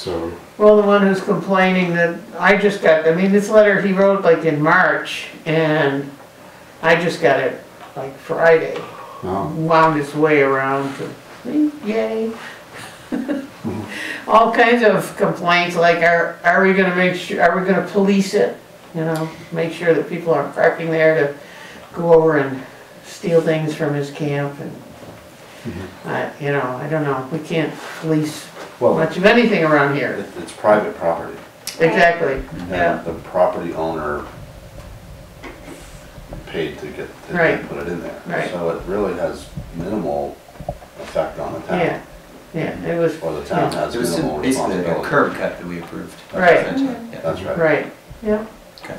Speaker 3: So,
Speaker 2: well, the one who's complaining that, I just got, I mean, this letter he wrote like in March and I just got it like Friday.
Speaker 3: no,
Speaker 2: wound its way around to, me, yay. Mm-hmm. All kinds of complaints, like are, are we gonna make sure, are we gonna police it? You know, make sure that people aren't parking there to go over and steal things from his camp and, mm-hmm. I, you know, I don't know, we can't police
Speaker 7: Well,
Speaker 2: much of anything around here.
Speaker 7: it- it's private property.
Speaker 2: Exactly, yeah,
Speaker 7: And the property owner paid to get, to
Speaker 2: Right.
Speaker 7: put it in there.
Speaker 2: Right.
Speaker 7: So it really has minimal effect on the
Speaker 2: yeah,
Speaker 7: town.
Speaker 2: yeah, it was,
Speaker 7: Or the town has
Speaker 1: It was
Speaker 7: minimal
Speaker 1: basically a
Speaker 7: responsibility.
Speaker 1: curb cut that we approved.
Speaker 2: Right.
Speaker 1: essentially, yeah.
Speaker 7: That's right.
Speaker 2: right, yeah.
Speaker 1: Okay.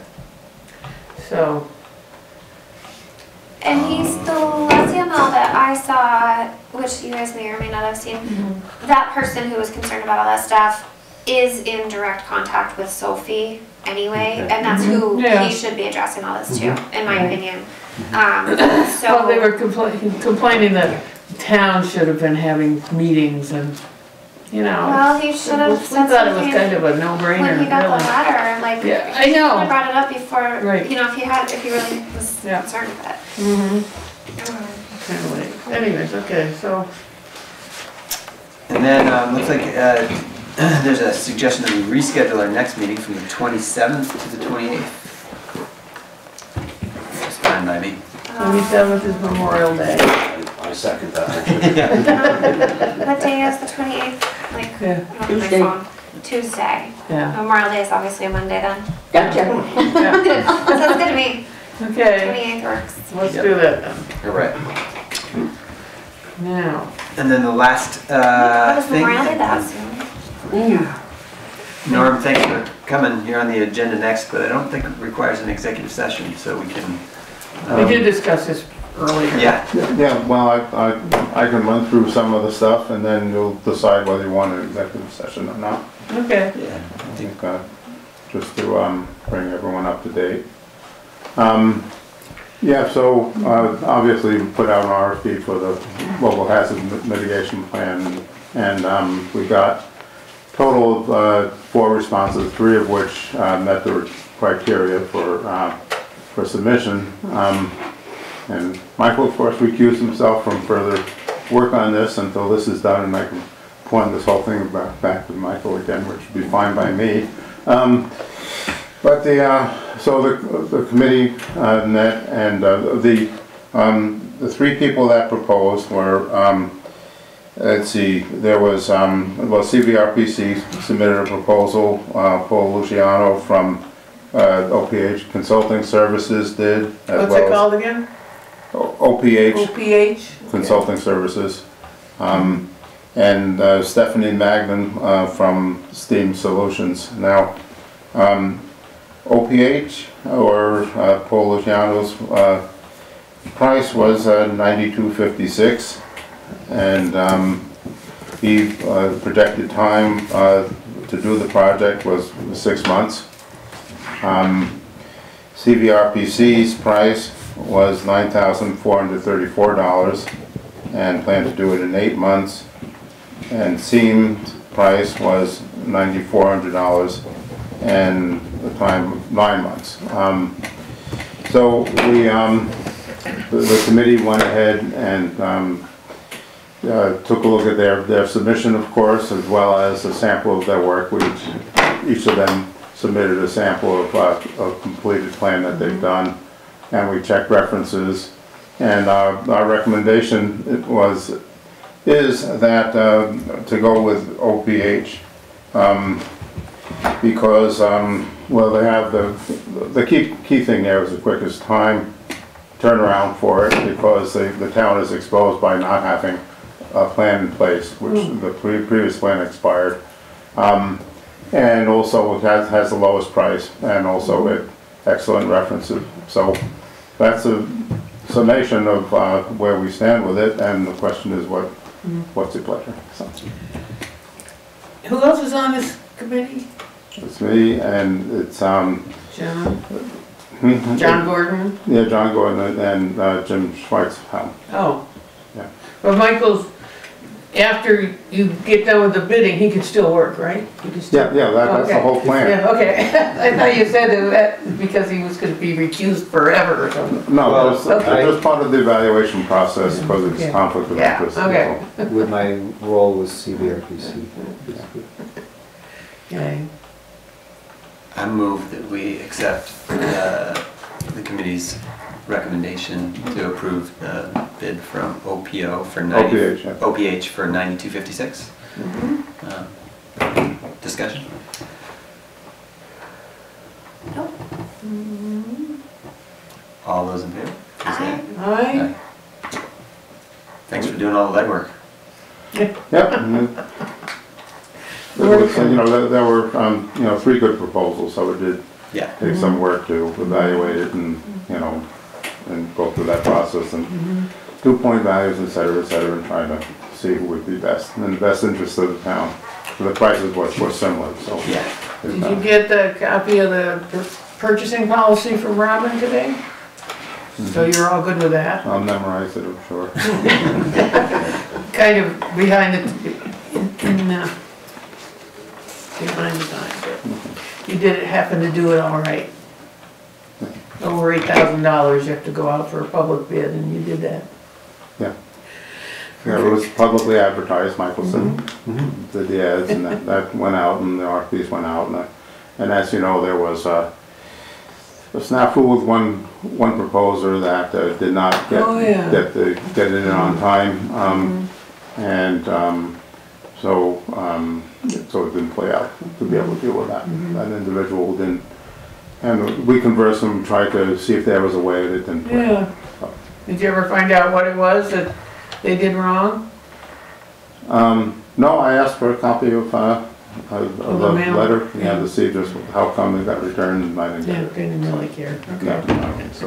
Speaker 2: So,
Speaker 4: And he's the last email that I saw, which you guys may or may not have seen. Mm-hmm. That person who was concerned about all that stuff is in direct contact with Sophie anyway,
Speaker 3: Okay.
Speaker 4: and that's who mm-hmm.
Speaker 2: Yeah.
Speaker 4: he should be addressing all this to, mm-hmm. in my opinion. Um,
Speaker 2: Well, they were complaining, complaining that the town should have been having meetings and, you know.
Speaker 4: well, he should have
Speaker 2: We
Speaker 4: said
Speaker 2: thought it was
Speaker 4: something
Speaker 2: kind of a no-brainer,
Speaker 4: when he got the
Speaker 2: really.
Speaker 4: letter, like,
Speaker 2: Yeah, I
Speaker 4: he should
Speaker 2: know.
Speaker 4: have brought it up before,
Speaker 2: Right.
Speaker 4: you know, if he had, if he really was
Speaker 2: Yeah.
Speaker 4: concerned with it.
Speaker 2: Mhm.
Speaker 4: Um,
Speaker 2: Anyway, anyways, okay, so,
Speaker 1: And then, um, looks like, uh, there's a suggestion that we reschedule our next meeting from the twenty-seventh to the twenty-eighth. It's fine by me.
Speaker 2: twenty-seventh is Memorial Day.
Speaker 7: I I second that. actually.
Speaker 4: Um, What day is the twenty-eighth? Like,
Speaker 2: Yeah.
Speaker 4: I don't have my
Speaker 6: Tuesday.
Speaker 4: phone. Tuesday.
Speaker 2: Yeah,
Speaker 4: Memorial Day is obviously a Monday then.
Speaker 6: Gotcha.
Speaker 2: yeah,
Speaker 4: That sounds good to me.
Speaker 2: okay,
Speaker 4: Twenty-eighth works.
Speaker 2: let's do that then.
Speaker 1: All right.
Speaker 2: Now,
Speaker 1: And then the last,
Speaker 4: What
Speaker 1: uh,
Speaker 4: is
Speaker 1: thing.
Speaker 4: Memorial Day that soon?
Speaker 1: Norm, thanks for coming. You're on the agenda next, but I don't think it requires an executive session, so we can.
Speaker 2: we
Speaker 1: um,
Speaker 2: did discuss this earlier.
Speaker 1: Yeah,
Speaker 8: Yeah, well, I, I, I can run through some of the stuff and then you'll decide whether you want an executive session or not.
Speaker 2: Okay,
Speaker 1: yeah.
Speaker 8: I think, uh, just to, um, bring everyone up to date. Um, yeah, so, uh, obviously we put out an RFP for the local hazard mitigation plan and, um, we got total of, uh, four responses, three of which, uh, met the criteria for, uh, for submission. Um, and Michael, of course, recused himself from further work on this until this is done and I can point this whole thing back, back to Michael again, which would be fine by me. Um, but the, uh, so the, the committee, uh, met and, uh, the, um, the three people that proposed were, um, let's see, there was, um, well, CVRPC submitted a proposal, uh, Paul Luciano from, uh, OPH Consulting Services did. as
Speaker 2: what's
Speaker 8: well
Speaker 2: it called again?
Speaker 8: OPH
Speaker 2: OPH?
Speaker 8: Consulting Services. Um, and uh, Stephanie Magnan uh, from Steam Solutions. Now, um, OPH or uh, Paul uh, price was uh, 92.56 and um, the uh, projected time uh, to do the project was six months. Um, CVRPC's price was nine thousand four hundred thirty-four dollars and planned to do it in eight months. And Seam's price was ninety-four hundred dollars and the time nine months. Um, so we, um, the, the committee went ahead and, um, uh, took a look at their, their submission, of course, as well as a sample of their work, which each of them submitted a sample of, uh, a completed plan that they've done, and we checked references. And our, our recommendation it was, is that, uh, to go with OPH, um, because, um, well, they have the, the key, key thing there is the quickest time turnaround for it, because the, the town is exposed by not having a plan in place, which the pre- previous plan expired. Um, and also it has, has the lowest price, and also it, excellent references. So that's a summation of, uh, where we stand with it, and the question is what, what's your pleasure? So,
Speaker 2: Who else is on this committee?
Speaker 8: It's me, and it's, um,
Speaker 2: John, John Gordon?
Speaker 8: Yeah, John Gordon and, uh, Jim Schweitz.
Speaker 2: Oh.
Speaker 8: Yeah.
Speaker 2: But Michael's, after you get done with the bidding, he can still work, right? He can still-
Speaker 8: Yeah, yeah, that, that's the
Speaker 2: Okay.
Speaker 8: whole plan.
Speaker 2: Yeah, okay. I thought you said that because he was gonna be recused forever or something.
Speaker 8: No,
Speaker 1: Well,
Speaker 8: that's,
Speaker 2: okay.
Speaker 8: that's part of the evaluation process, because it's
Speaker 2: Okay.
Speaker 8: conflict of
Speaker 2: Yeah,
Speaker 8: interest.
Speaker 2: okay.
Speaker 9: with my role with CVRPC.
Speaker 2: Okay.
Speaker 1: I move that we accept uh, the committee's recommendation to approve the bid from OPO for 90.
Speaker 8: OPH, yeah.
Speaker 1: OPH for 9256. Um, mm-hmm. uh, Discussion?
Speaker 4: Nope. Mm-hmm.
Speaker 1: All those in favor? please say
Speaker 2: Aye.
Speaker 1: Aye. Thanks for doing all the legwork.
Speaker 8: Yep. Mm-hmm. It was, You know, there, there were, um, you know, three good proposals, so it did
Speaker 1: Yeah.
Speaker 8: take some work to evaluate it and, you know, and go through that process and do point values, et cetera, et cetera, and try to see who would be best, in the best interest of the town. The prices were, were similar, so.
Speaker 1: Yeah.
Speaker 2: Did you get the copy of the pur- purchasing policy from Robin today? So you're all good with that?
Speaker 8: I'll memorize it, I'm sure.
Speaker 2: Kind of behind the, in, in, uh, behind the times. You did happen to do it all right. Over eight thousand dollars, you have to go out for a public bid, and you did that.
Speaker 8: Yeah, it was publicly advertised, Michelson did the ads, and that, that went out, and the RFPs went out, and, uh, and as you know, there was, uh, a snafu with one, one proposer that uh, did not get,
Speaker 2: Oh, yeah.
Speaker 8: get the, get it in on time, um, and, um, so, um, so it didn't play out to be able to deal with that, that individual didn't, and we conversed and tried to see if there was a way that it didn't play.
Speaker 2: Yeah. Did you ever find out what it was that they did wrong?
Speaker 8: Um, no, I asked for a copy of, uh, of of
Speaker 2: Of the
Speaker 8: the
Speaker 2: mail?
Speaker 8: letter, yeah, to see just how come it got returned and I didn't
Speaker 2: Yeah,
Speaker 8: get it.
Speaker 2: didn't really care.
Speaker 8: No,
Speaker 2: Okay.
Speaker 8: no, so,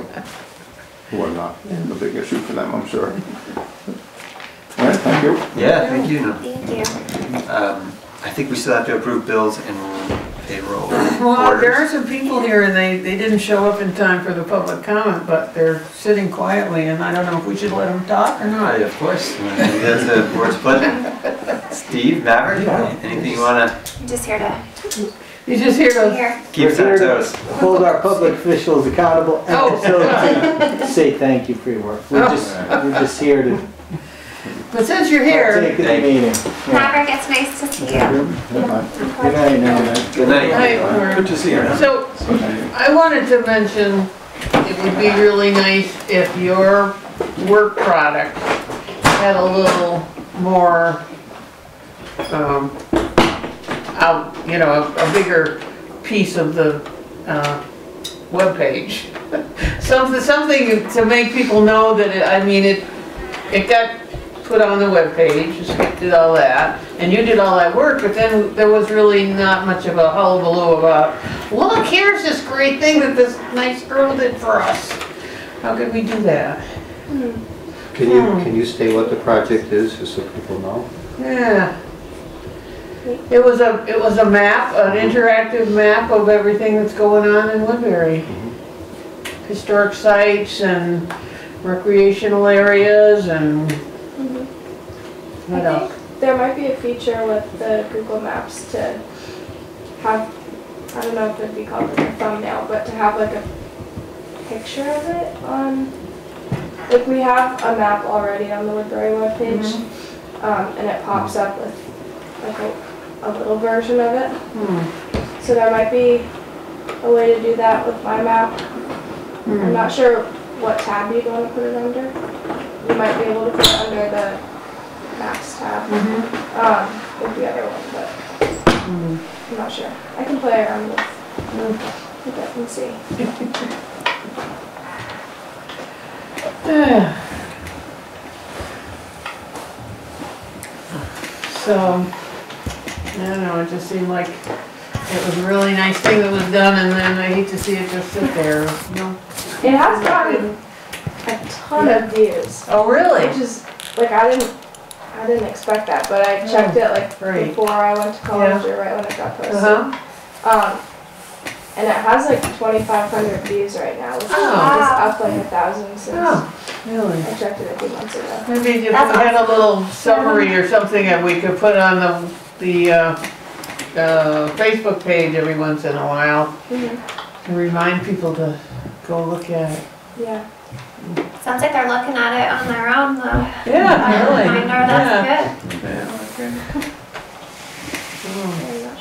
Speaker 8: it was not a big issue for them, I'm sure. All right, thank you.
Speaker 1: Yeah, thank you.
Speaker 4: Thank you.
Speaker 1: Um, I think we still have to approve bills and payroll
Speaker 2: Well, there are some people here and they, they didn't show up in time for the public comment, but they're sitting quietly and I don't know if we should let them talk or not.
Speaker 1: Of course, that's the board's pleasure. Steve, Maverick, anything you wanna
Speaker 4: Just here to,
Speaker 2: You're just here to,
Speaker 4: here.
Speaker 1: keep us on our toes?
Speaker 9: Hold our public officials accountable and
Speaker 2: Oh.
Speaker 9: also to say thank you for your work. We're just, we're just here to
Speaker 2: but since you're here,
Speaker 9: take the
Speaker 1: Thank you.
Speaker 9: meeting. Yeah.
Speaker 4: Maverick, it's nice to see you.
Speaker 9: Good night good now.
Speaker 1: Good night.
Speaker 2: I-
Speaker 5: Good to see you.
Speaker 2: so I wanted to mention, it would be really nice if your work product had a little more, um, out, you know, a, a bigger piece of the, uh, webpage. Something, something to make people know that, it- I mean, it, it got put on the webpage, Skip did all that, and you did all that work, but then there was really not much of a hullabaloo about, look, here's this great thing that this nice girl did for us. How could we do that?
Speaker 9: Can you, hmm. can you state what the project is, just so people know?
Speaker 2: Yeah. It was a, it was a map, an mm-hmm. interactive map of everything that's going on in Woodbury. Mm-hmm. Historic sites and recreational areas and
Speaker 10: I think there might be a feature with the Google Maps to have, I don't know if it'd be called like a thumbnail, but to have like a picture of it on, like we have a map already on the Woodbury webpage. um, and it pops up with like a, a little version of it.
Speaker 2: Hmm.
Speaker 10: So there might be a way to do that with my map. I'm not sure what tab you'd want to put it under. You might be able to put it under the maps tab, mm-hmm. um, with the other one, but mm-hmm. I'm not sure. I can play around with, mm-hmm. with it and see.
Speaker 2: So, I don't know, it just seemed like it was a really nice thing that was done and then I hate to see it just sit there, you know?
Speaker 10: It has gotten a ton of views.
Speaker 2: Oh, really?
Speaker 10: Which is, like, I didn't, I didn't expect that, but I checked it like before I went to college or right when it got posted.
Speaker 2: Uh-huh.
Speaker 10: Um, and it has like twenty-five hundred views right now, which is
Speaker 2: Oh.
Speaker 10: up like a thousand since
Speaker 2: Oh, really?
Speaker 10: I checked it a few months ago.
Speaker 2: Maybe if we
Speaker 4: That's
Speaker 2: had a little summary or something that we could put on the, the, uh, uh, Facebook page every once in a while
Speaker 10: Mhm.
Speaker 2: to remind people to go look at it.
Speaker 10: Yeah.
Speaker 4: Sounds like they're looking at it on their own though.
Speaker 2: Yeah,
Speaker 4: By a
Speaker 2: really.
Speaker 4: reminder, that's good.
Speaker 2: Yeah, okay.
Speaker 10: I'm not.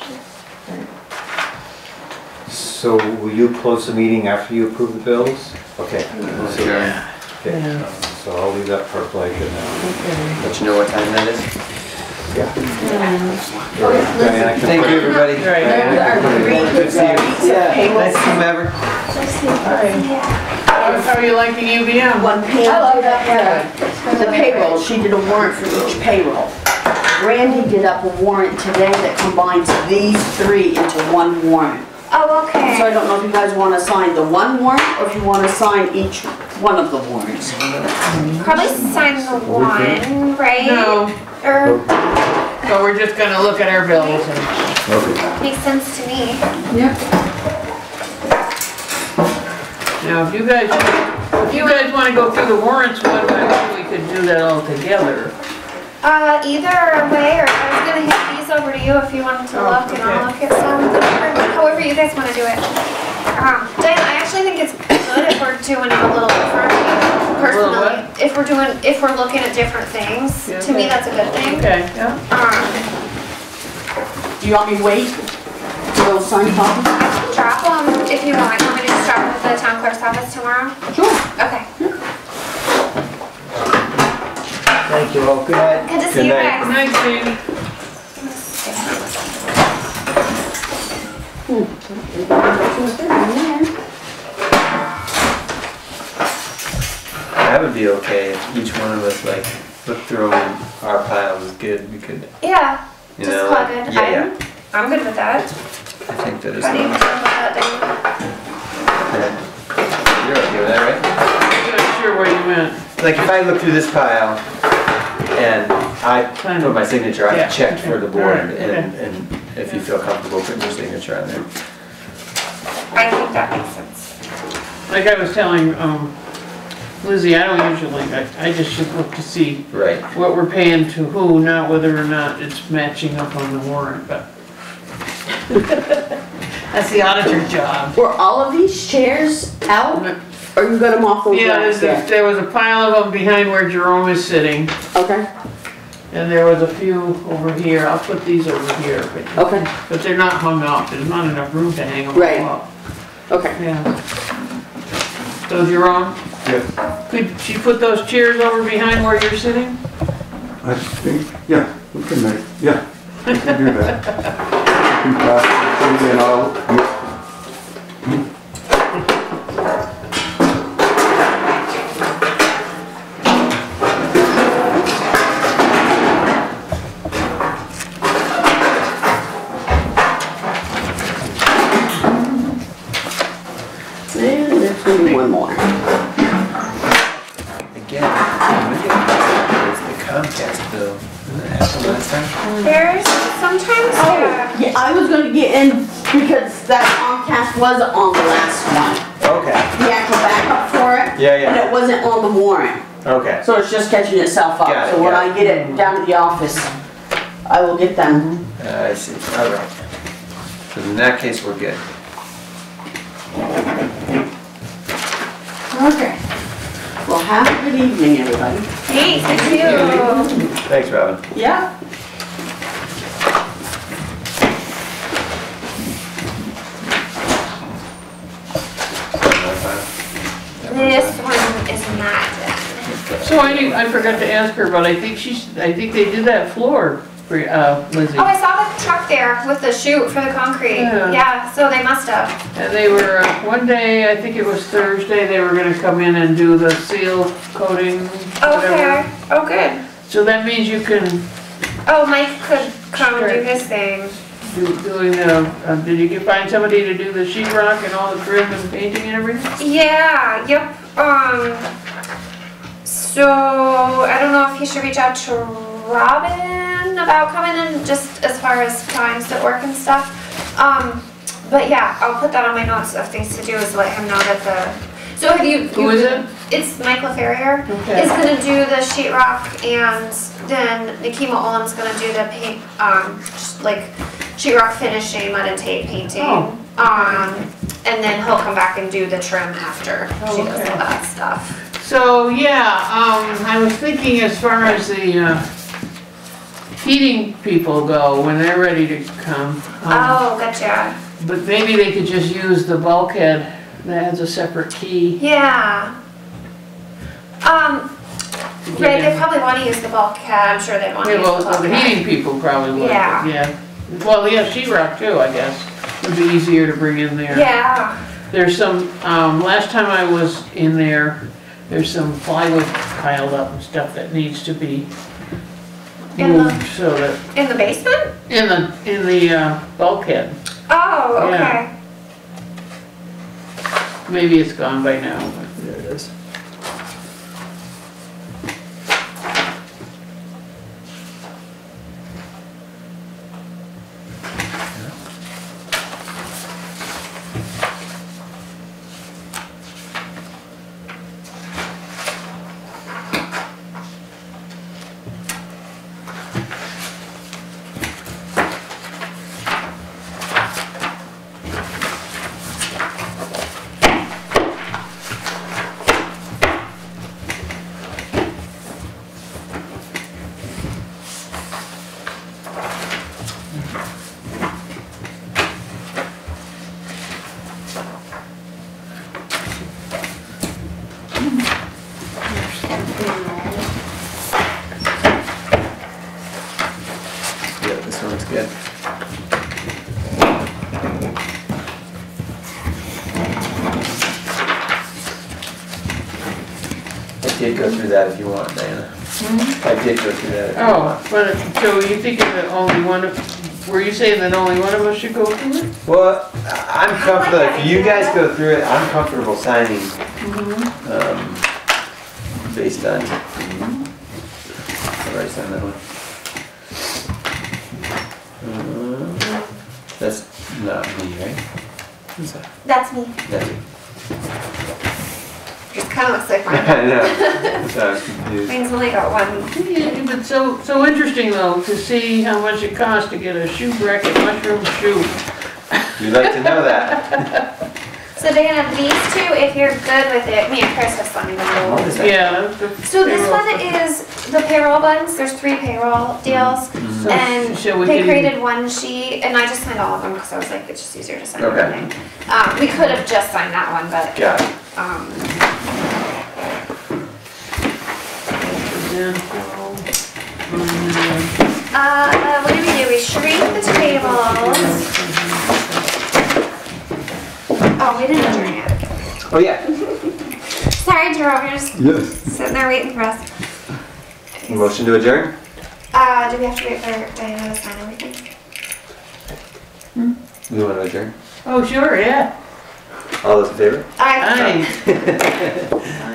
Speaker 3: So will you close the meeting after you approve the bills? Okay. So-
Speaker 2: Yeah.
Speaker 3: Okay,
Speaker 2: Yeah.
Speaker 3: so I'll leave that for Blake and then.
Speaker 2: Okay.
Speaker 1: Let you know what time that is.
Speaker 3: Diana can
Speaker 1: Thank
Speaker 3: put-
Speaker 1: you, everybody.
Speaker 2: Right.
Speaker 1: Good to see you. Yeah, nice to see you, Maverick.
Speaker 2: How how are you liking UVM?
Speaker 6: When Pam did up the, the payroll, she did a warrant for each payroll. Randy did up a warrant today that combines these three into one warrant.
Speaker 4: Oh, okay.
Speaker 6: So I don't know if you guys wanna sign the one warrant, or if you wanna sign each one of the warrants.
Speaker 4: Probably sign the one, right?
Speaker 2: No,
Speaker 4: Or
Speaker 2: so we're just gonna look at our bills and,
Speaker 4: makes sense to me.
Speaker 2: Now, if you guys, if you guys wanna go through the warrants one by one, we could do that all together.
Speaker 4: Uh, either way, or I was gonna hand these over to you if you wanted to
Speaker 2: Oh,
Speaker 4: look and I'll look at some, or however you guys wanna do it. Um, Diana, I actually think it's good if we're doing it a little different, personally.
Speaker 2: what?
Speaker 4: If we're doing, if we're looking at different things,
Speaker 2: Yeah,
Speaker 4: to me,
Speaker 2: okay.
Speaker 4: that's a good thing.
Speaker 2: Okay, yeah.
Speaker 4: Um,
Speaker 6: Do you want me to wait? We'll sign copies?
Speaker 4: drop them if you want, want me to just drop them at the town clerk's office tomorrow?
Speaker 6: Sure.
Speaker 4: Okay,
Speaker 1: Thank you all. Good night.
Speaker 4: good to
Speaker 1: Good
Speaker 4: see you
Speaker 1: night.
Speaker 2: Good
Speaker 4: guys.
Speaker 2: night, Jamie. Hmm.
Speaker 1: That would be okay if each one of us like looked through and our pile was good. We could,
Speaker 4: Yeah,
Speaker 1: you
Speaker 4: just
Speaker 1: know.
Speaker 4: plug
Speaker 1: like-
Speaker 4: in.
Speaker 1: Yeah,
Speaker 4: I'm,
Speaker 1: yeah.
Speaker 4: I'm good with that.
Speaker 1: I think that is.
Speaker 4: How do you feel about that, Diana?
Speaker 1: You're okay with that, right?
Speaker 2: I'm not sure where you went.
Speaker 1: Like if I look through this pile and I
Speaker 2: Kind
Speaker 1: put my signature, I
Speaker 2: Yeah,
Speaker 1: checked for the board
Speaker 2: Alright,
Speaker 1: and,
Speaker 2: okay.
Speaker 1: and if you feel comfortable putting your signature on there.
Speaker 4: I think that makes sense.
Speaker 2: Like I was telling, um, Lizzie, I don't usually, I, I just should look to see
Speaker 1: Right.
Speaker 2: what we're paying to who, not whether or not it's matching up on the warrant, but. That's the auditor's job.
Speaker 6: Were all of these chairs out, or you got them off those
Speaker 2: Yeah,
Speaker 6: racks
Speaker 2: there's, a-
Speaker 6: there?
Speaker 2: there was a pile of them behind where Jerome is sitting,
Speaker 6: Okay,
Speaker 2: and there was a few over here, I'll put these over here, but,
Speaker 6: okay,
Speaker 2: but they're not hung up, there's not enough room to hang them
Speaker 6: Right.
Speaker 2: all up.
Speaker 6: okay.
Speaker 2: Yeah. So Jerome?
Speaker 8: Yes.
Speaker 2: Could she put those chairs over behind where you're sitting?
Speaker 8: I think, yeah, we can make, yeah, we can do that. We can pass it,
Speaker 6: catching itself
Speaker 1: Got
Speaker 6: up.
Speaker 1: it,
Speaker 6: So when
Speaker 1: got
Speaker 6: I get it down to the office, I will get them.
Speaker 1: Uh, I see. All right. So in that case, we're good.
Speaker 6: Okay. Well, have a good evening, everybody.
Speaker 4: Thanks, thank you.
Speaker 1: Thanks, Robin.
Speaker 6: Yeah.
Speaker 4: This one is not
Speaker 2: I forgot to ask her, but I think she's, I think they did that floor for, uh, Lizzie.
Speaker 4: Oh, I saw the truck there with the chute for the concrete.
Speaker 2: Yeah.
Speaker 4: Yeah, so they must have.
Speaker 2: And they were, uh, one day, I think it was Thursday, they were gonna come in and do the seal coating, whatever.
Speaker 4: Okay. Oh, good.
Speaker 2: So that means you can
Speaker 4: Oh, Mike could come and do his thing.
Speaker 2: do, doing the, uh, did you get- find somebody to do the sheet rock and all the trim and painting and everything?
Speaker 4: Yeah, yep. Um, so I don't know if he should reach out to Robin about coming in just as far as times at work and stuff. Um, but yeah, I'll put that on my notes of things to do is let him know that the, so have you?
Speaker 2: Who
Speaker 4: you-
Speaker 2: is it?
Speaker 4: It's Michael Ferrier.
Speaker 2: Okay.
Speaker 4: Is gonna do the sheetrock and then Nikema Olam's gonna do the paint, um, just like sheetrock finishing, mud and tape painting.
Speaker 2: Oh.
Speaker 4: Um, and then he'll come back and do the trim after
Speaker 2: Oh,
Speaker 4: she does
Speaker 2: okay.
Speaker 4: all that stuff.
Speaker 2: So, yeah, um, I was thinking as far as the, uh, heating people go, when they're ready to come. um,
Speaker 4: Oh, gotcha.
Speaker 2: But maybe they could just use the bulkhead that has a separate key.
Speaker 4: Yeah. Um,
Speaker 2: to get
Speaker 4: right, they
Speaker 2: in.
Speaker 4: probably wanna use the bulkhead, I'm sure they wanna
Speaker 2: Yeah,
Speaker 4: use
Speaker 2: well,
Speaker 4: the
Speaker 2: the
Speaker 4: bulkhead.
Speaker 2: heating people probably would,
Speaker 4: Yeah.
Speaker 2: yeah. Well, yeah, sheetrock too, I guess, would be easier to bring in there.
Speaker 4: Yeah,
Speaker 2: There's some, um, last time I was in there, there's some plywood piled up and stuff that needs to be
Speaker 4: In the-
Speaker 2: moved so that,
Speaker 4: in the basement?
Speaker 2: in the, in the uh, bulkhead.
Speaker 4: Oh,
Speaker 2: Yeah.
Speaker 4: okay.
Speaker 2: Maybe it's gone by now, but.
Speaker 1: There it is. Yeah, this one's good. I did go through that if you want, Diana. I did go through that
Speaker 2: Oh, but, so you thinking that only one of, were you saying that only one of us should go through it?
Speaker 1: Well, I- I'm comfortable, if you guys go through it, I'm comfortable signing, um, based on, I've already signed that one. Uh, That's not me, right? Who's that?
Speaker 4: That's me.
Speaker 1: That's it.
Speaker 4: It kinda looks like mine.
Speaker 1: I know, that's why I was confused.
Speaker 4: Only got one.
Speaker 2: Yeah, but so, so interesting though, to see how much it costs to get a shoe bracket mushroom shoe.
Speaker 1: You'd like to know that.
Speaker 4: So Diana, these two, if you're good with it, me and Chris have signed them.
Speaker 1: What is that?
Speaker 2: Yeah.
Speaker 4: So this one is the payroll ones, there's three payroll deals.
Speaker 2: So
Speaker 4: And
Speaker 2: shall we
Speaker 4: they
Speaker 2: get
Speaker 4: created one sheet, and I just signed all of them, because I was like, it's just easier to sign
Speaker 1: Okay.
Speaker 4: everything. Um, we could have just signed that one, but,
Speaker 1: Got it.
Speaker 4: um,
Speaker 2: Dental, um,
Speaker 4: uh, what do we do? We shrink the tables. Oh, we didn't adjourn yet.
Speaker 1: Oh, yeah.
Speaker 4: Sorry, Jerome, you're just
Speaker 8: Yes.
Speaker 4: sitting there waiting for us.
Speaker 1: Motion to adjourn?
Speaker 4: Uh, do we have to wait for Diana to sign everything?
Speaker 1: We want to adjourn?
Speaker 2: Oh, sure, yeah.
Speaker 1: All those in favor?
Speaker 4: I
Speaker 2: Aye. Aye.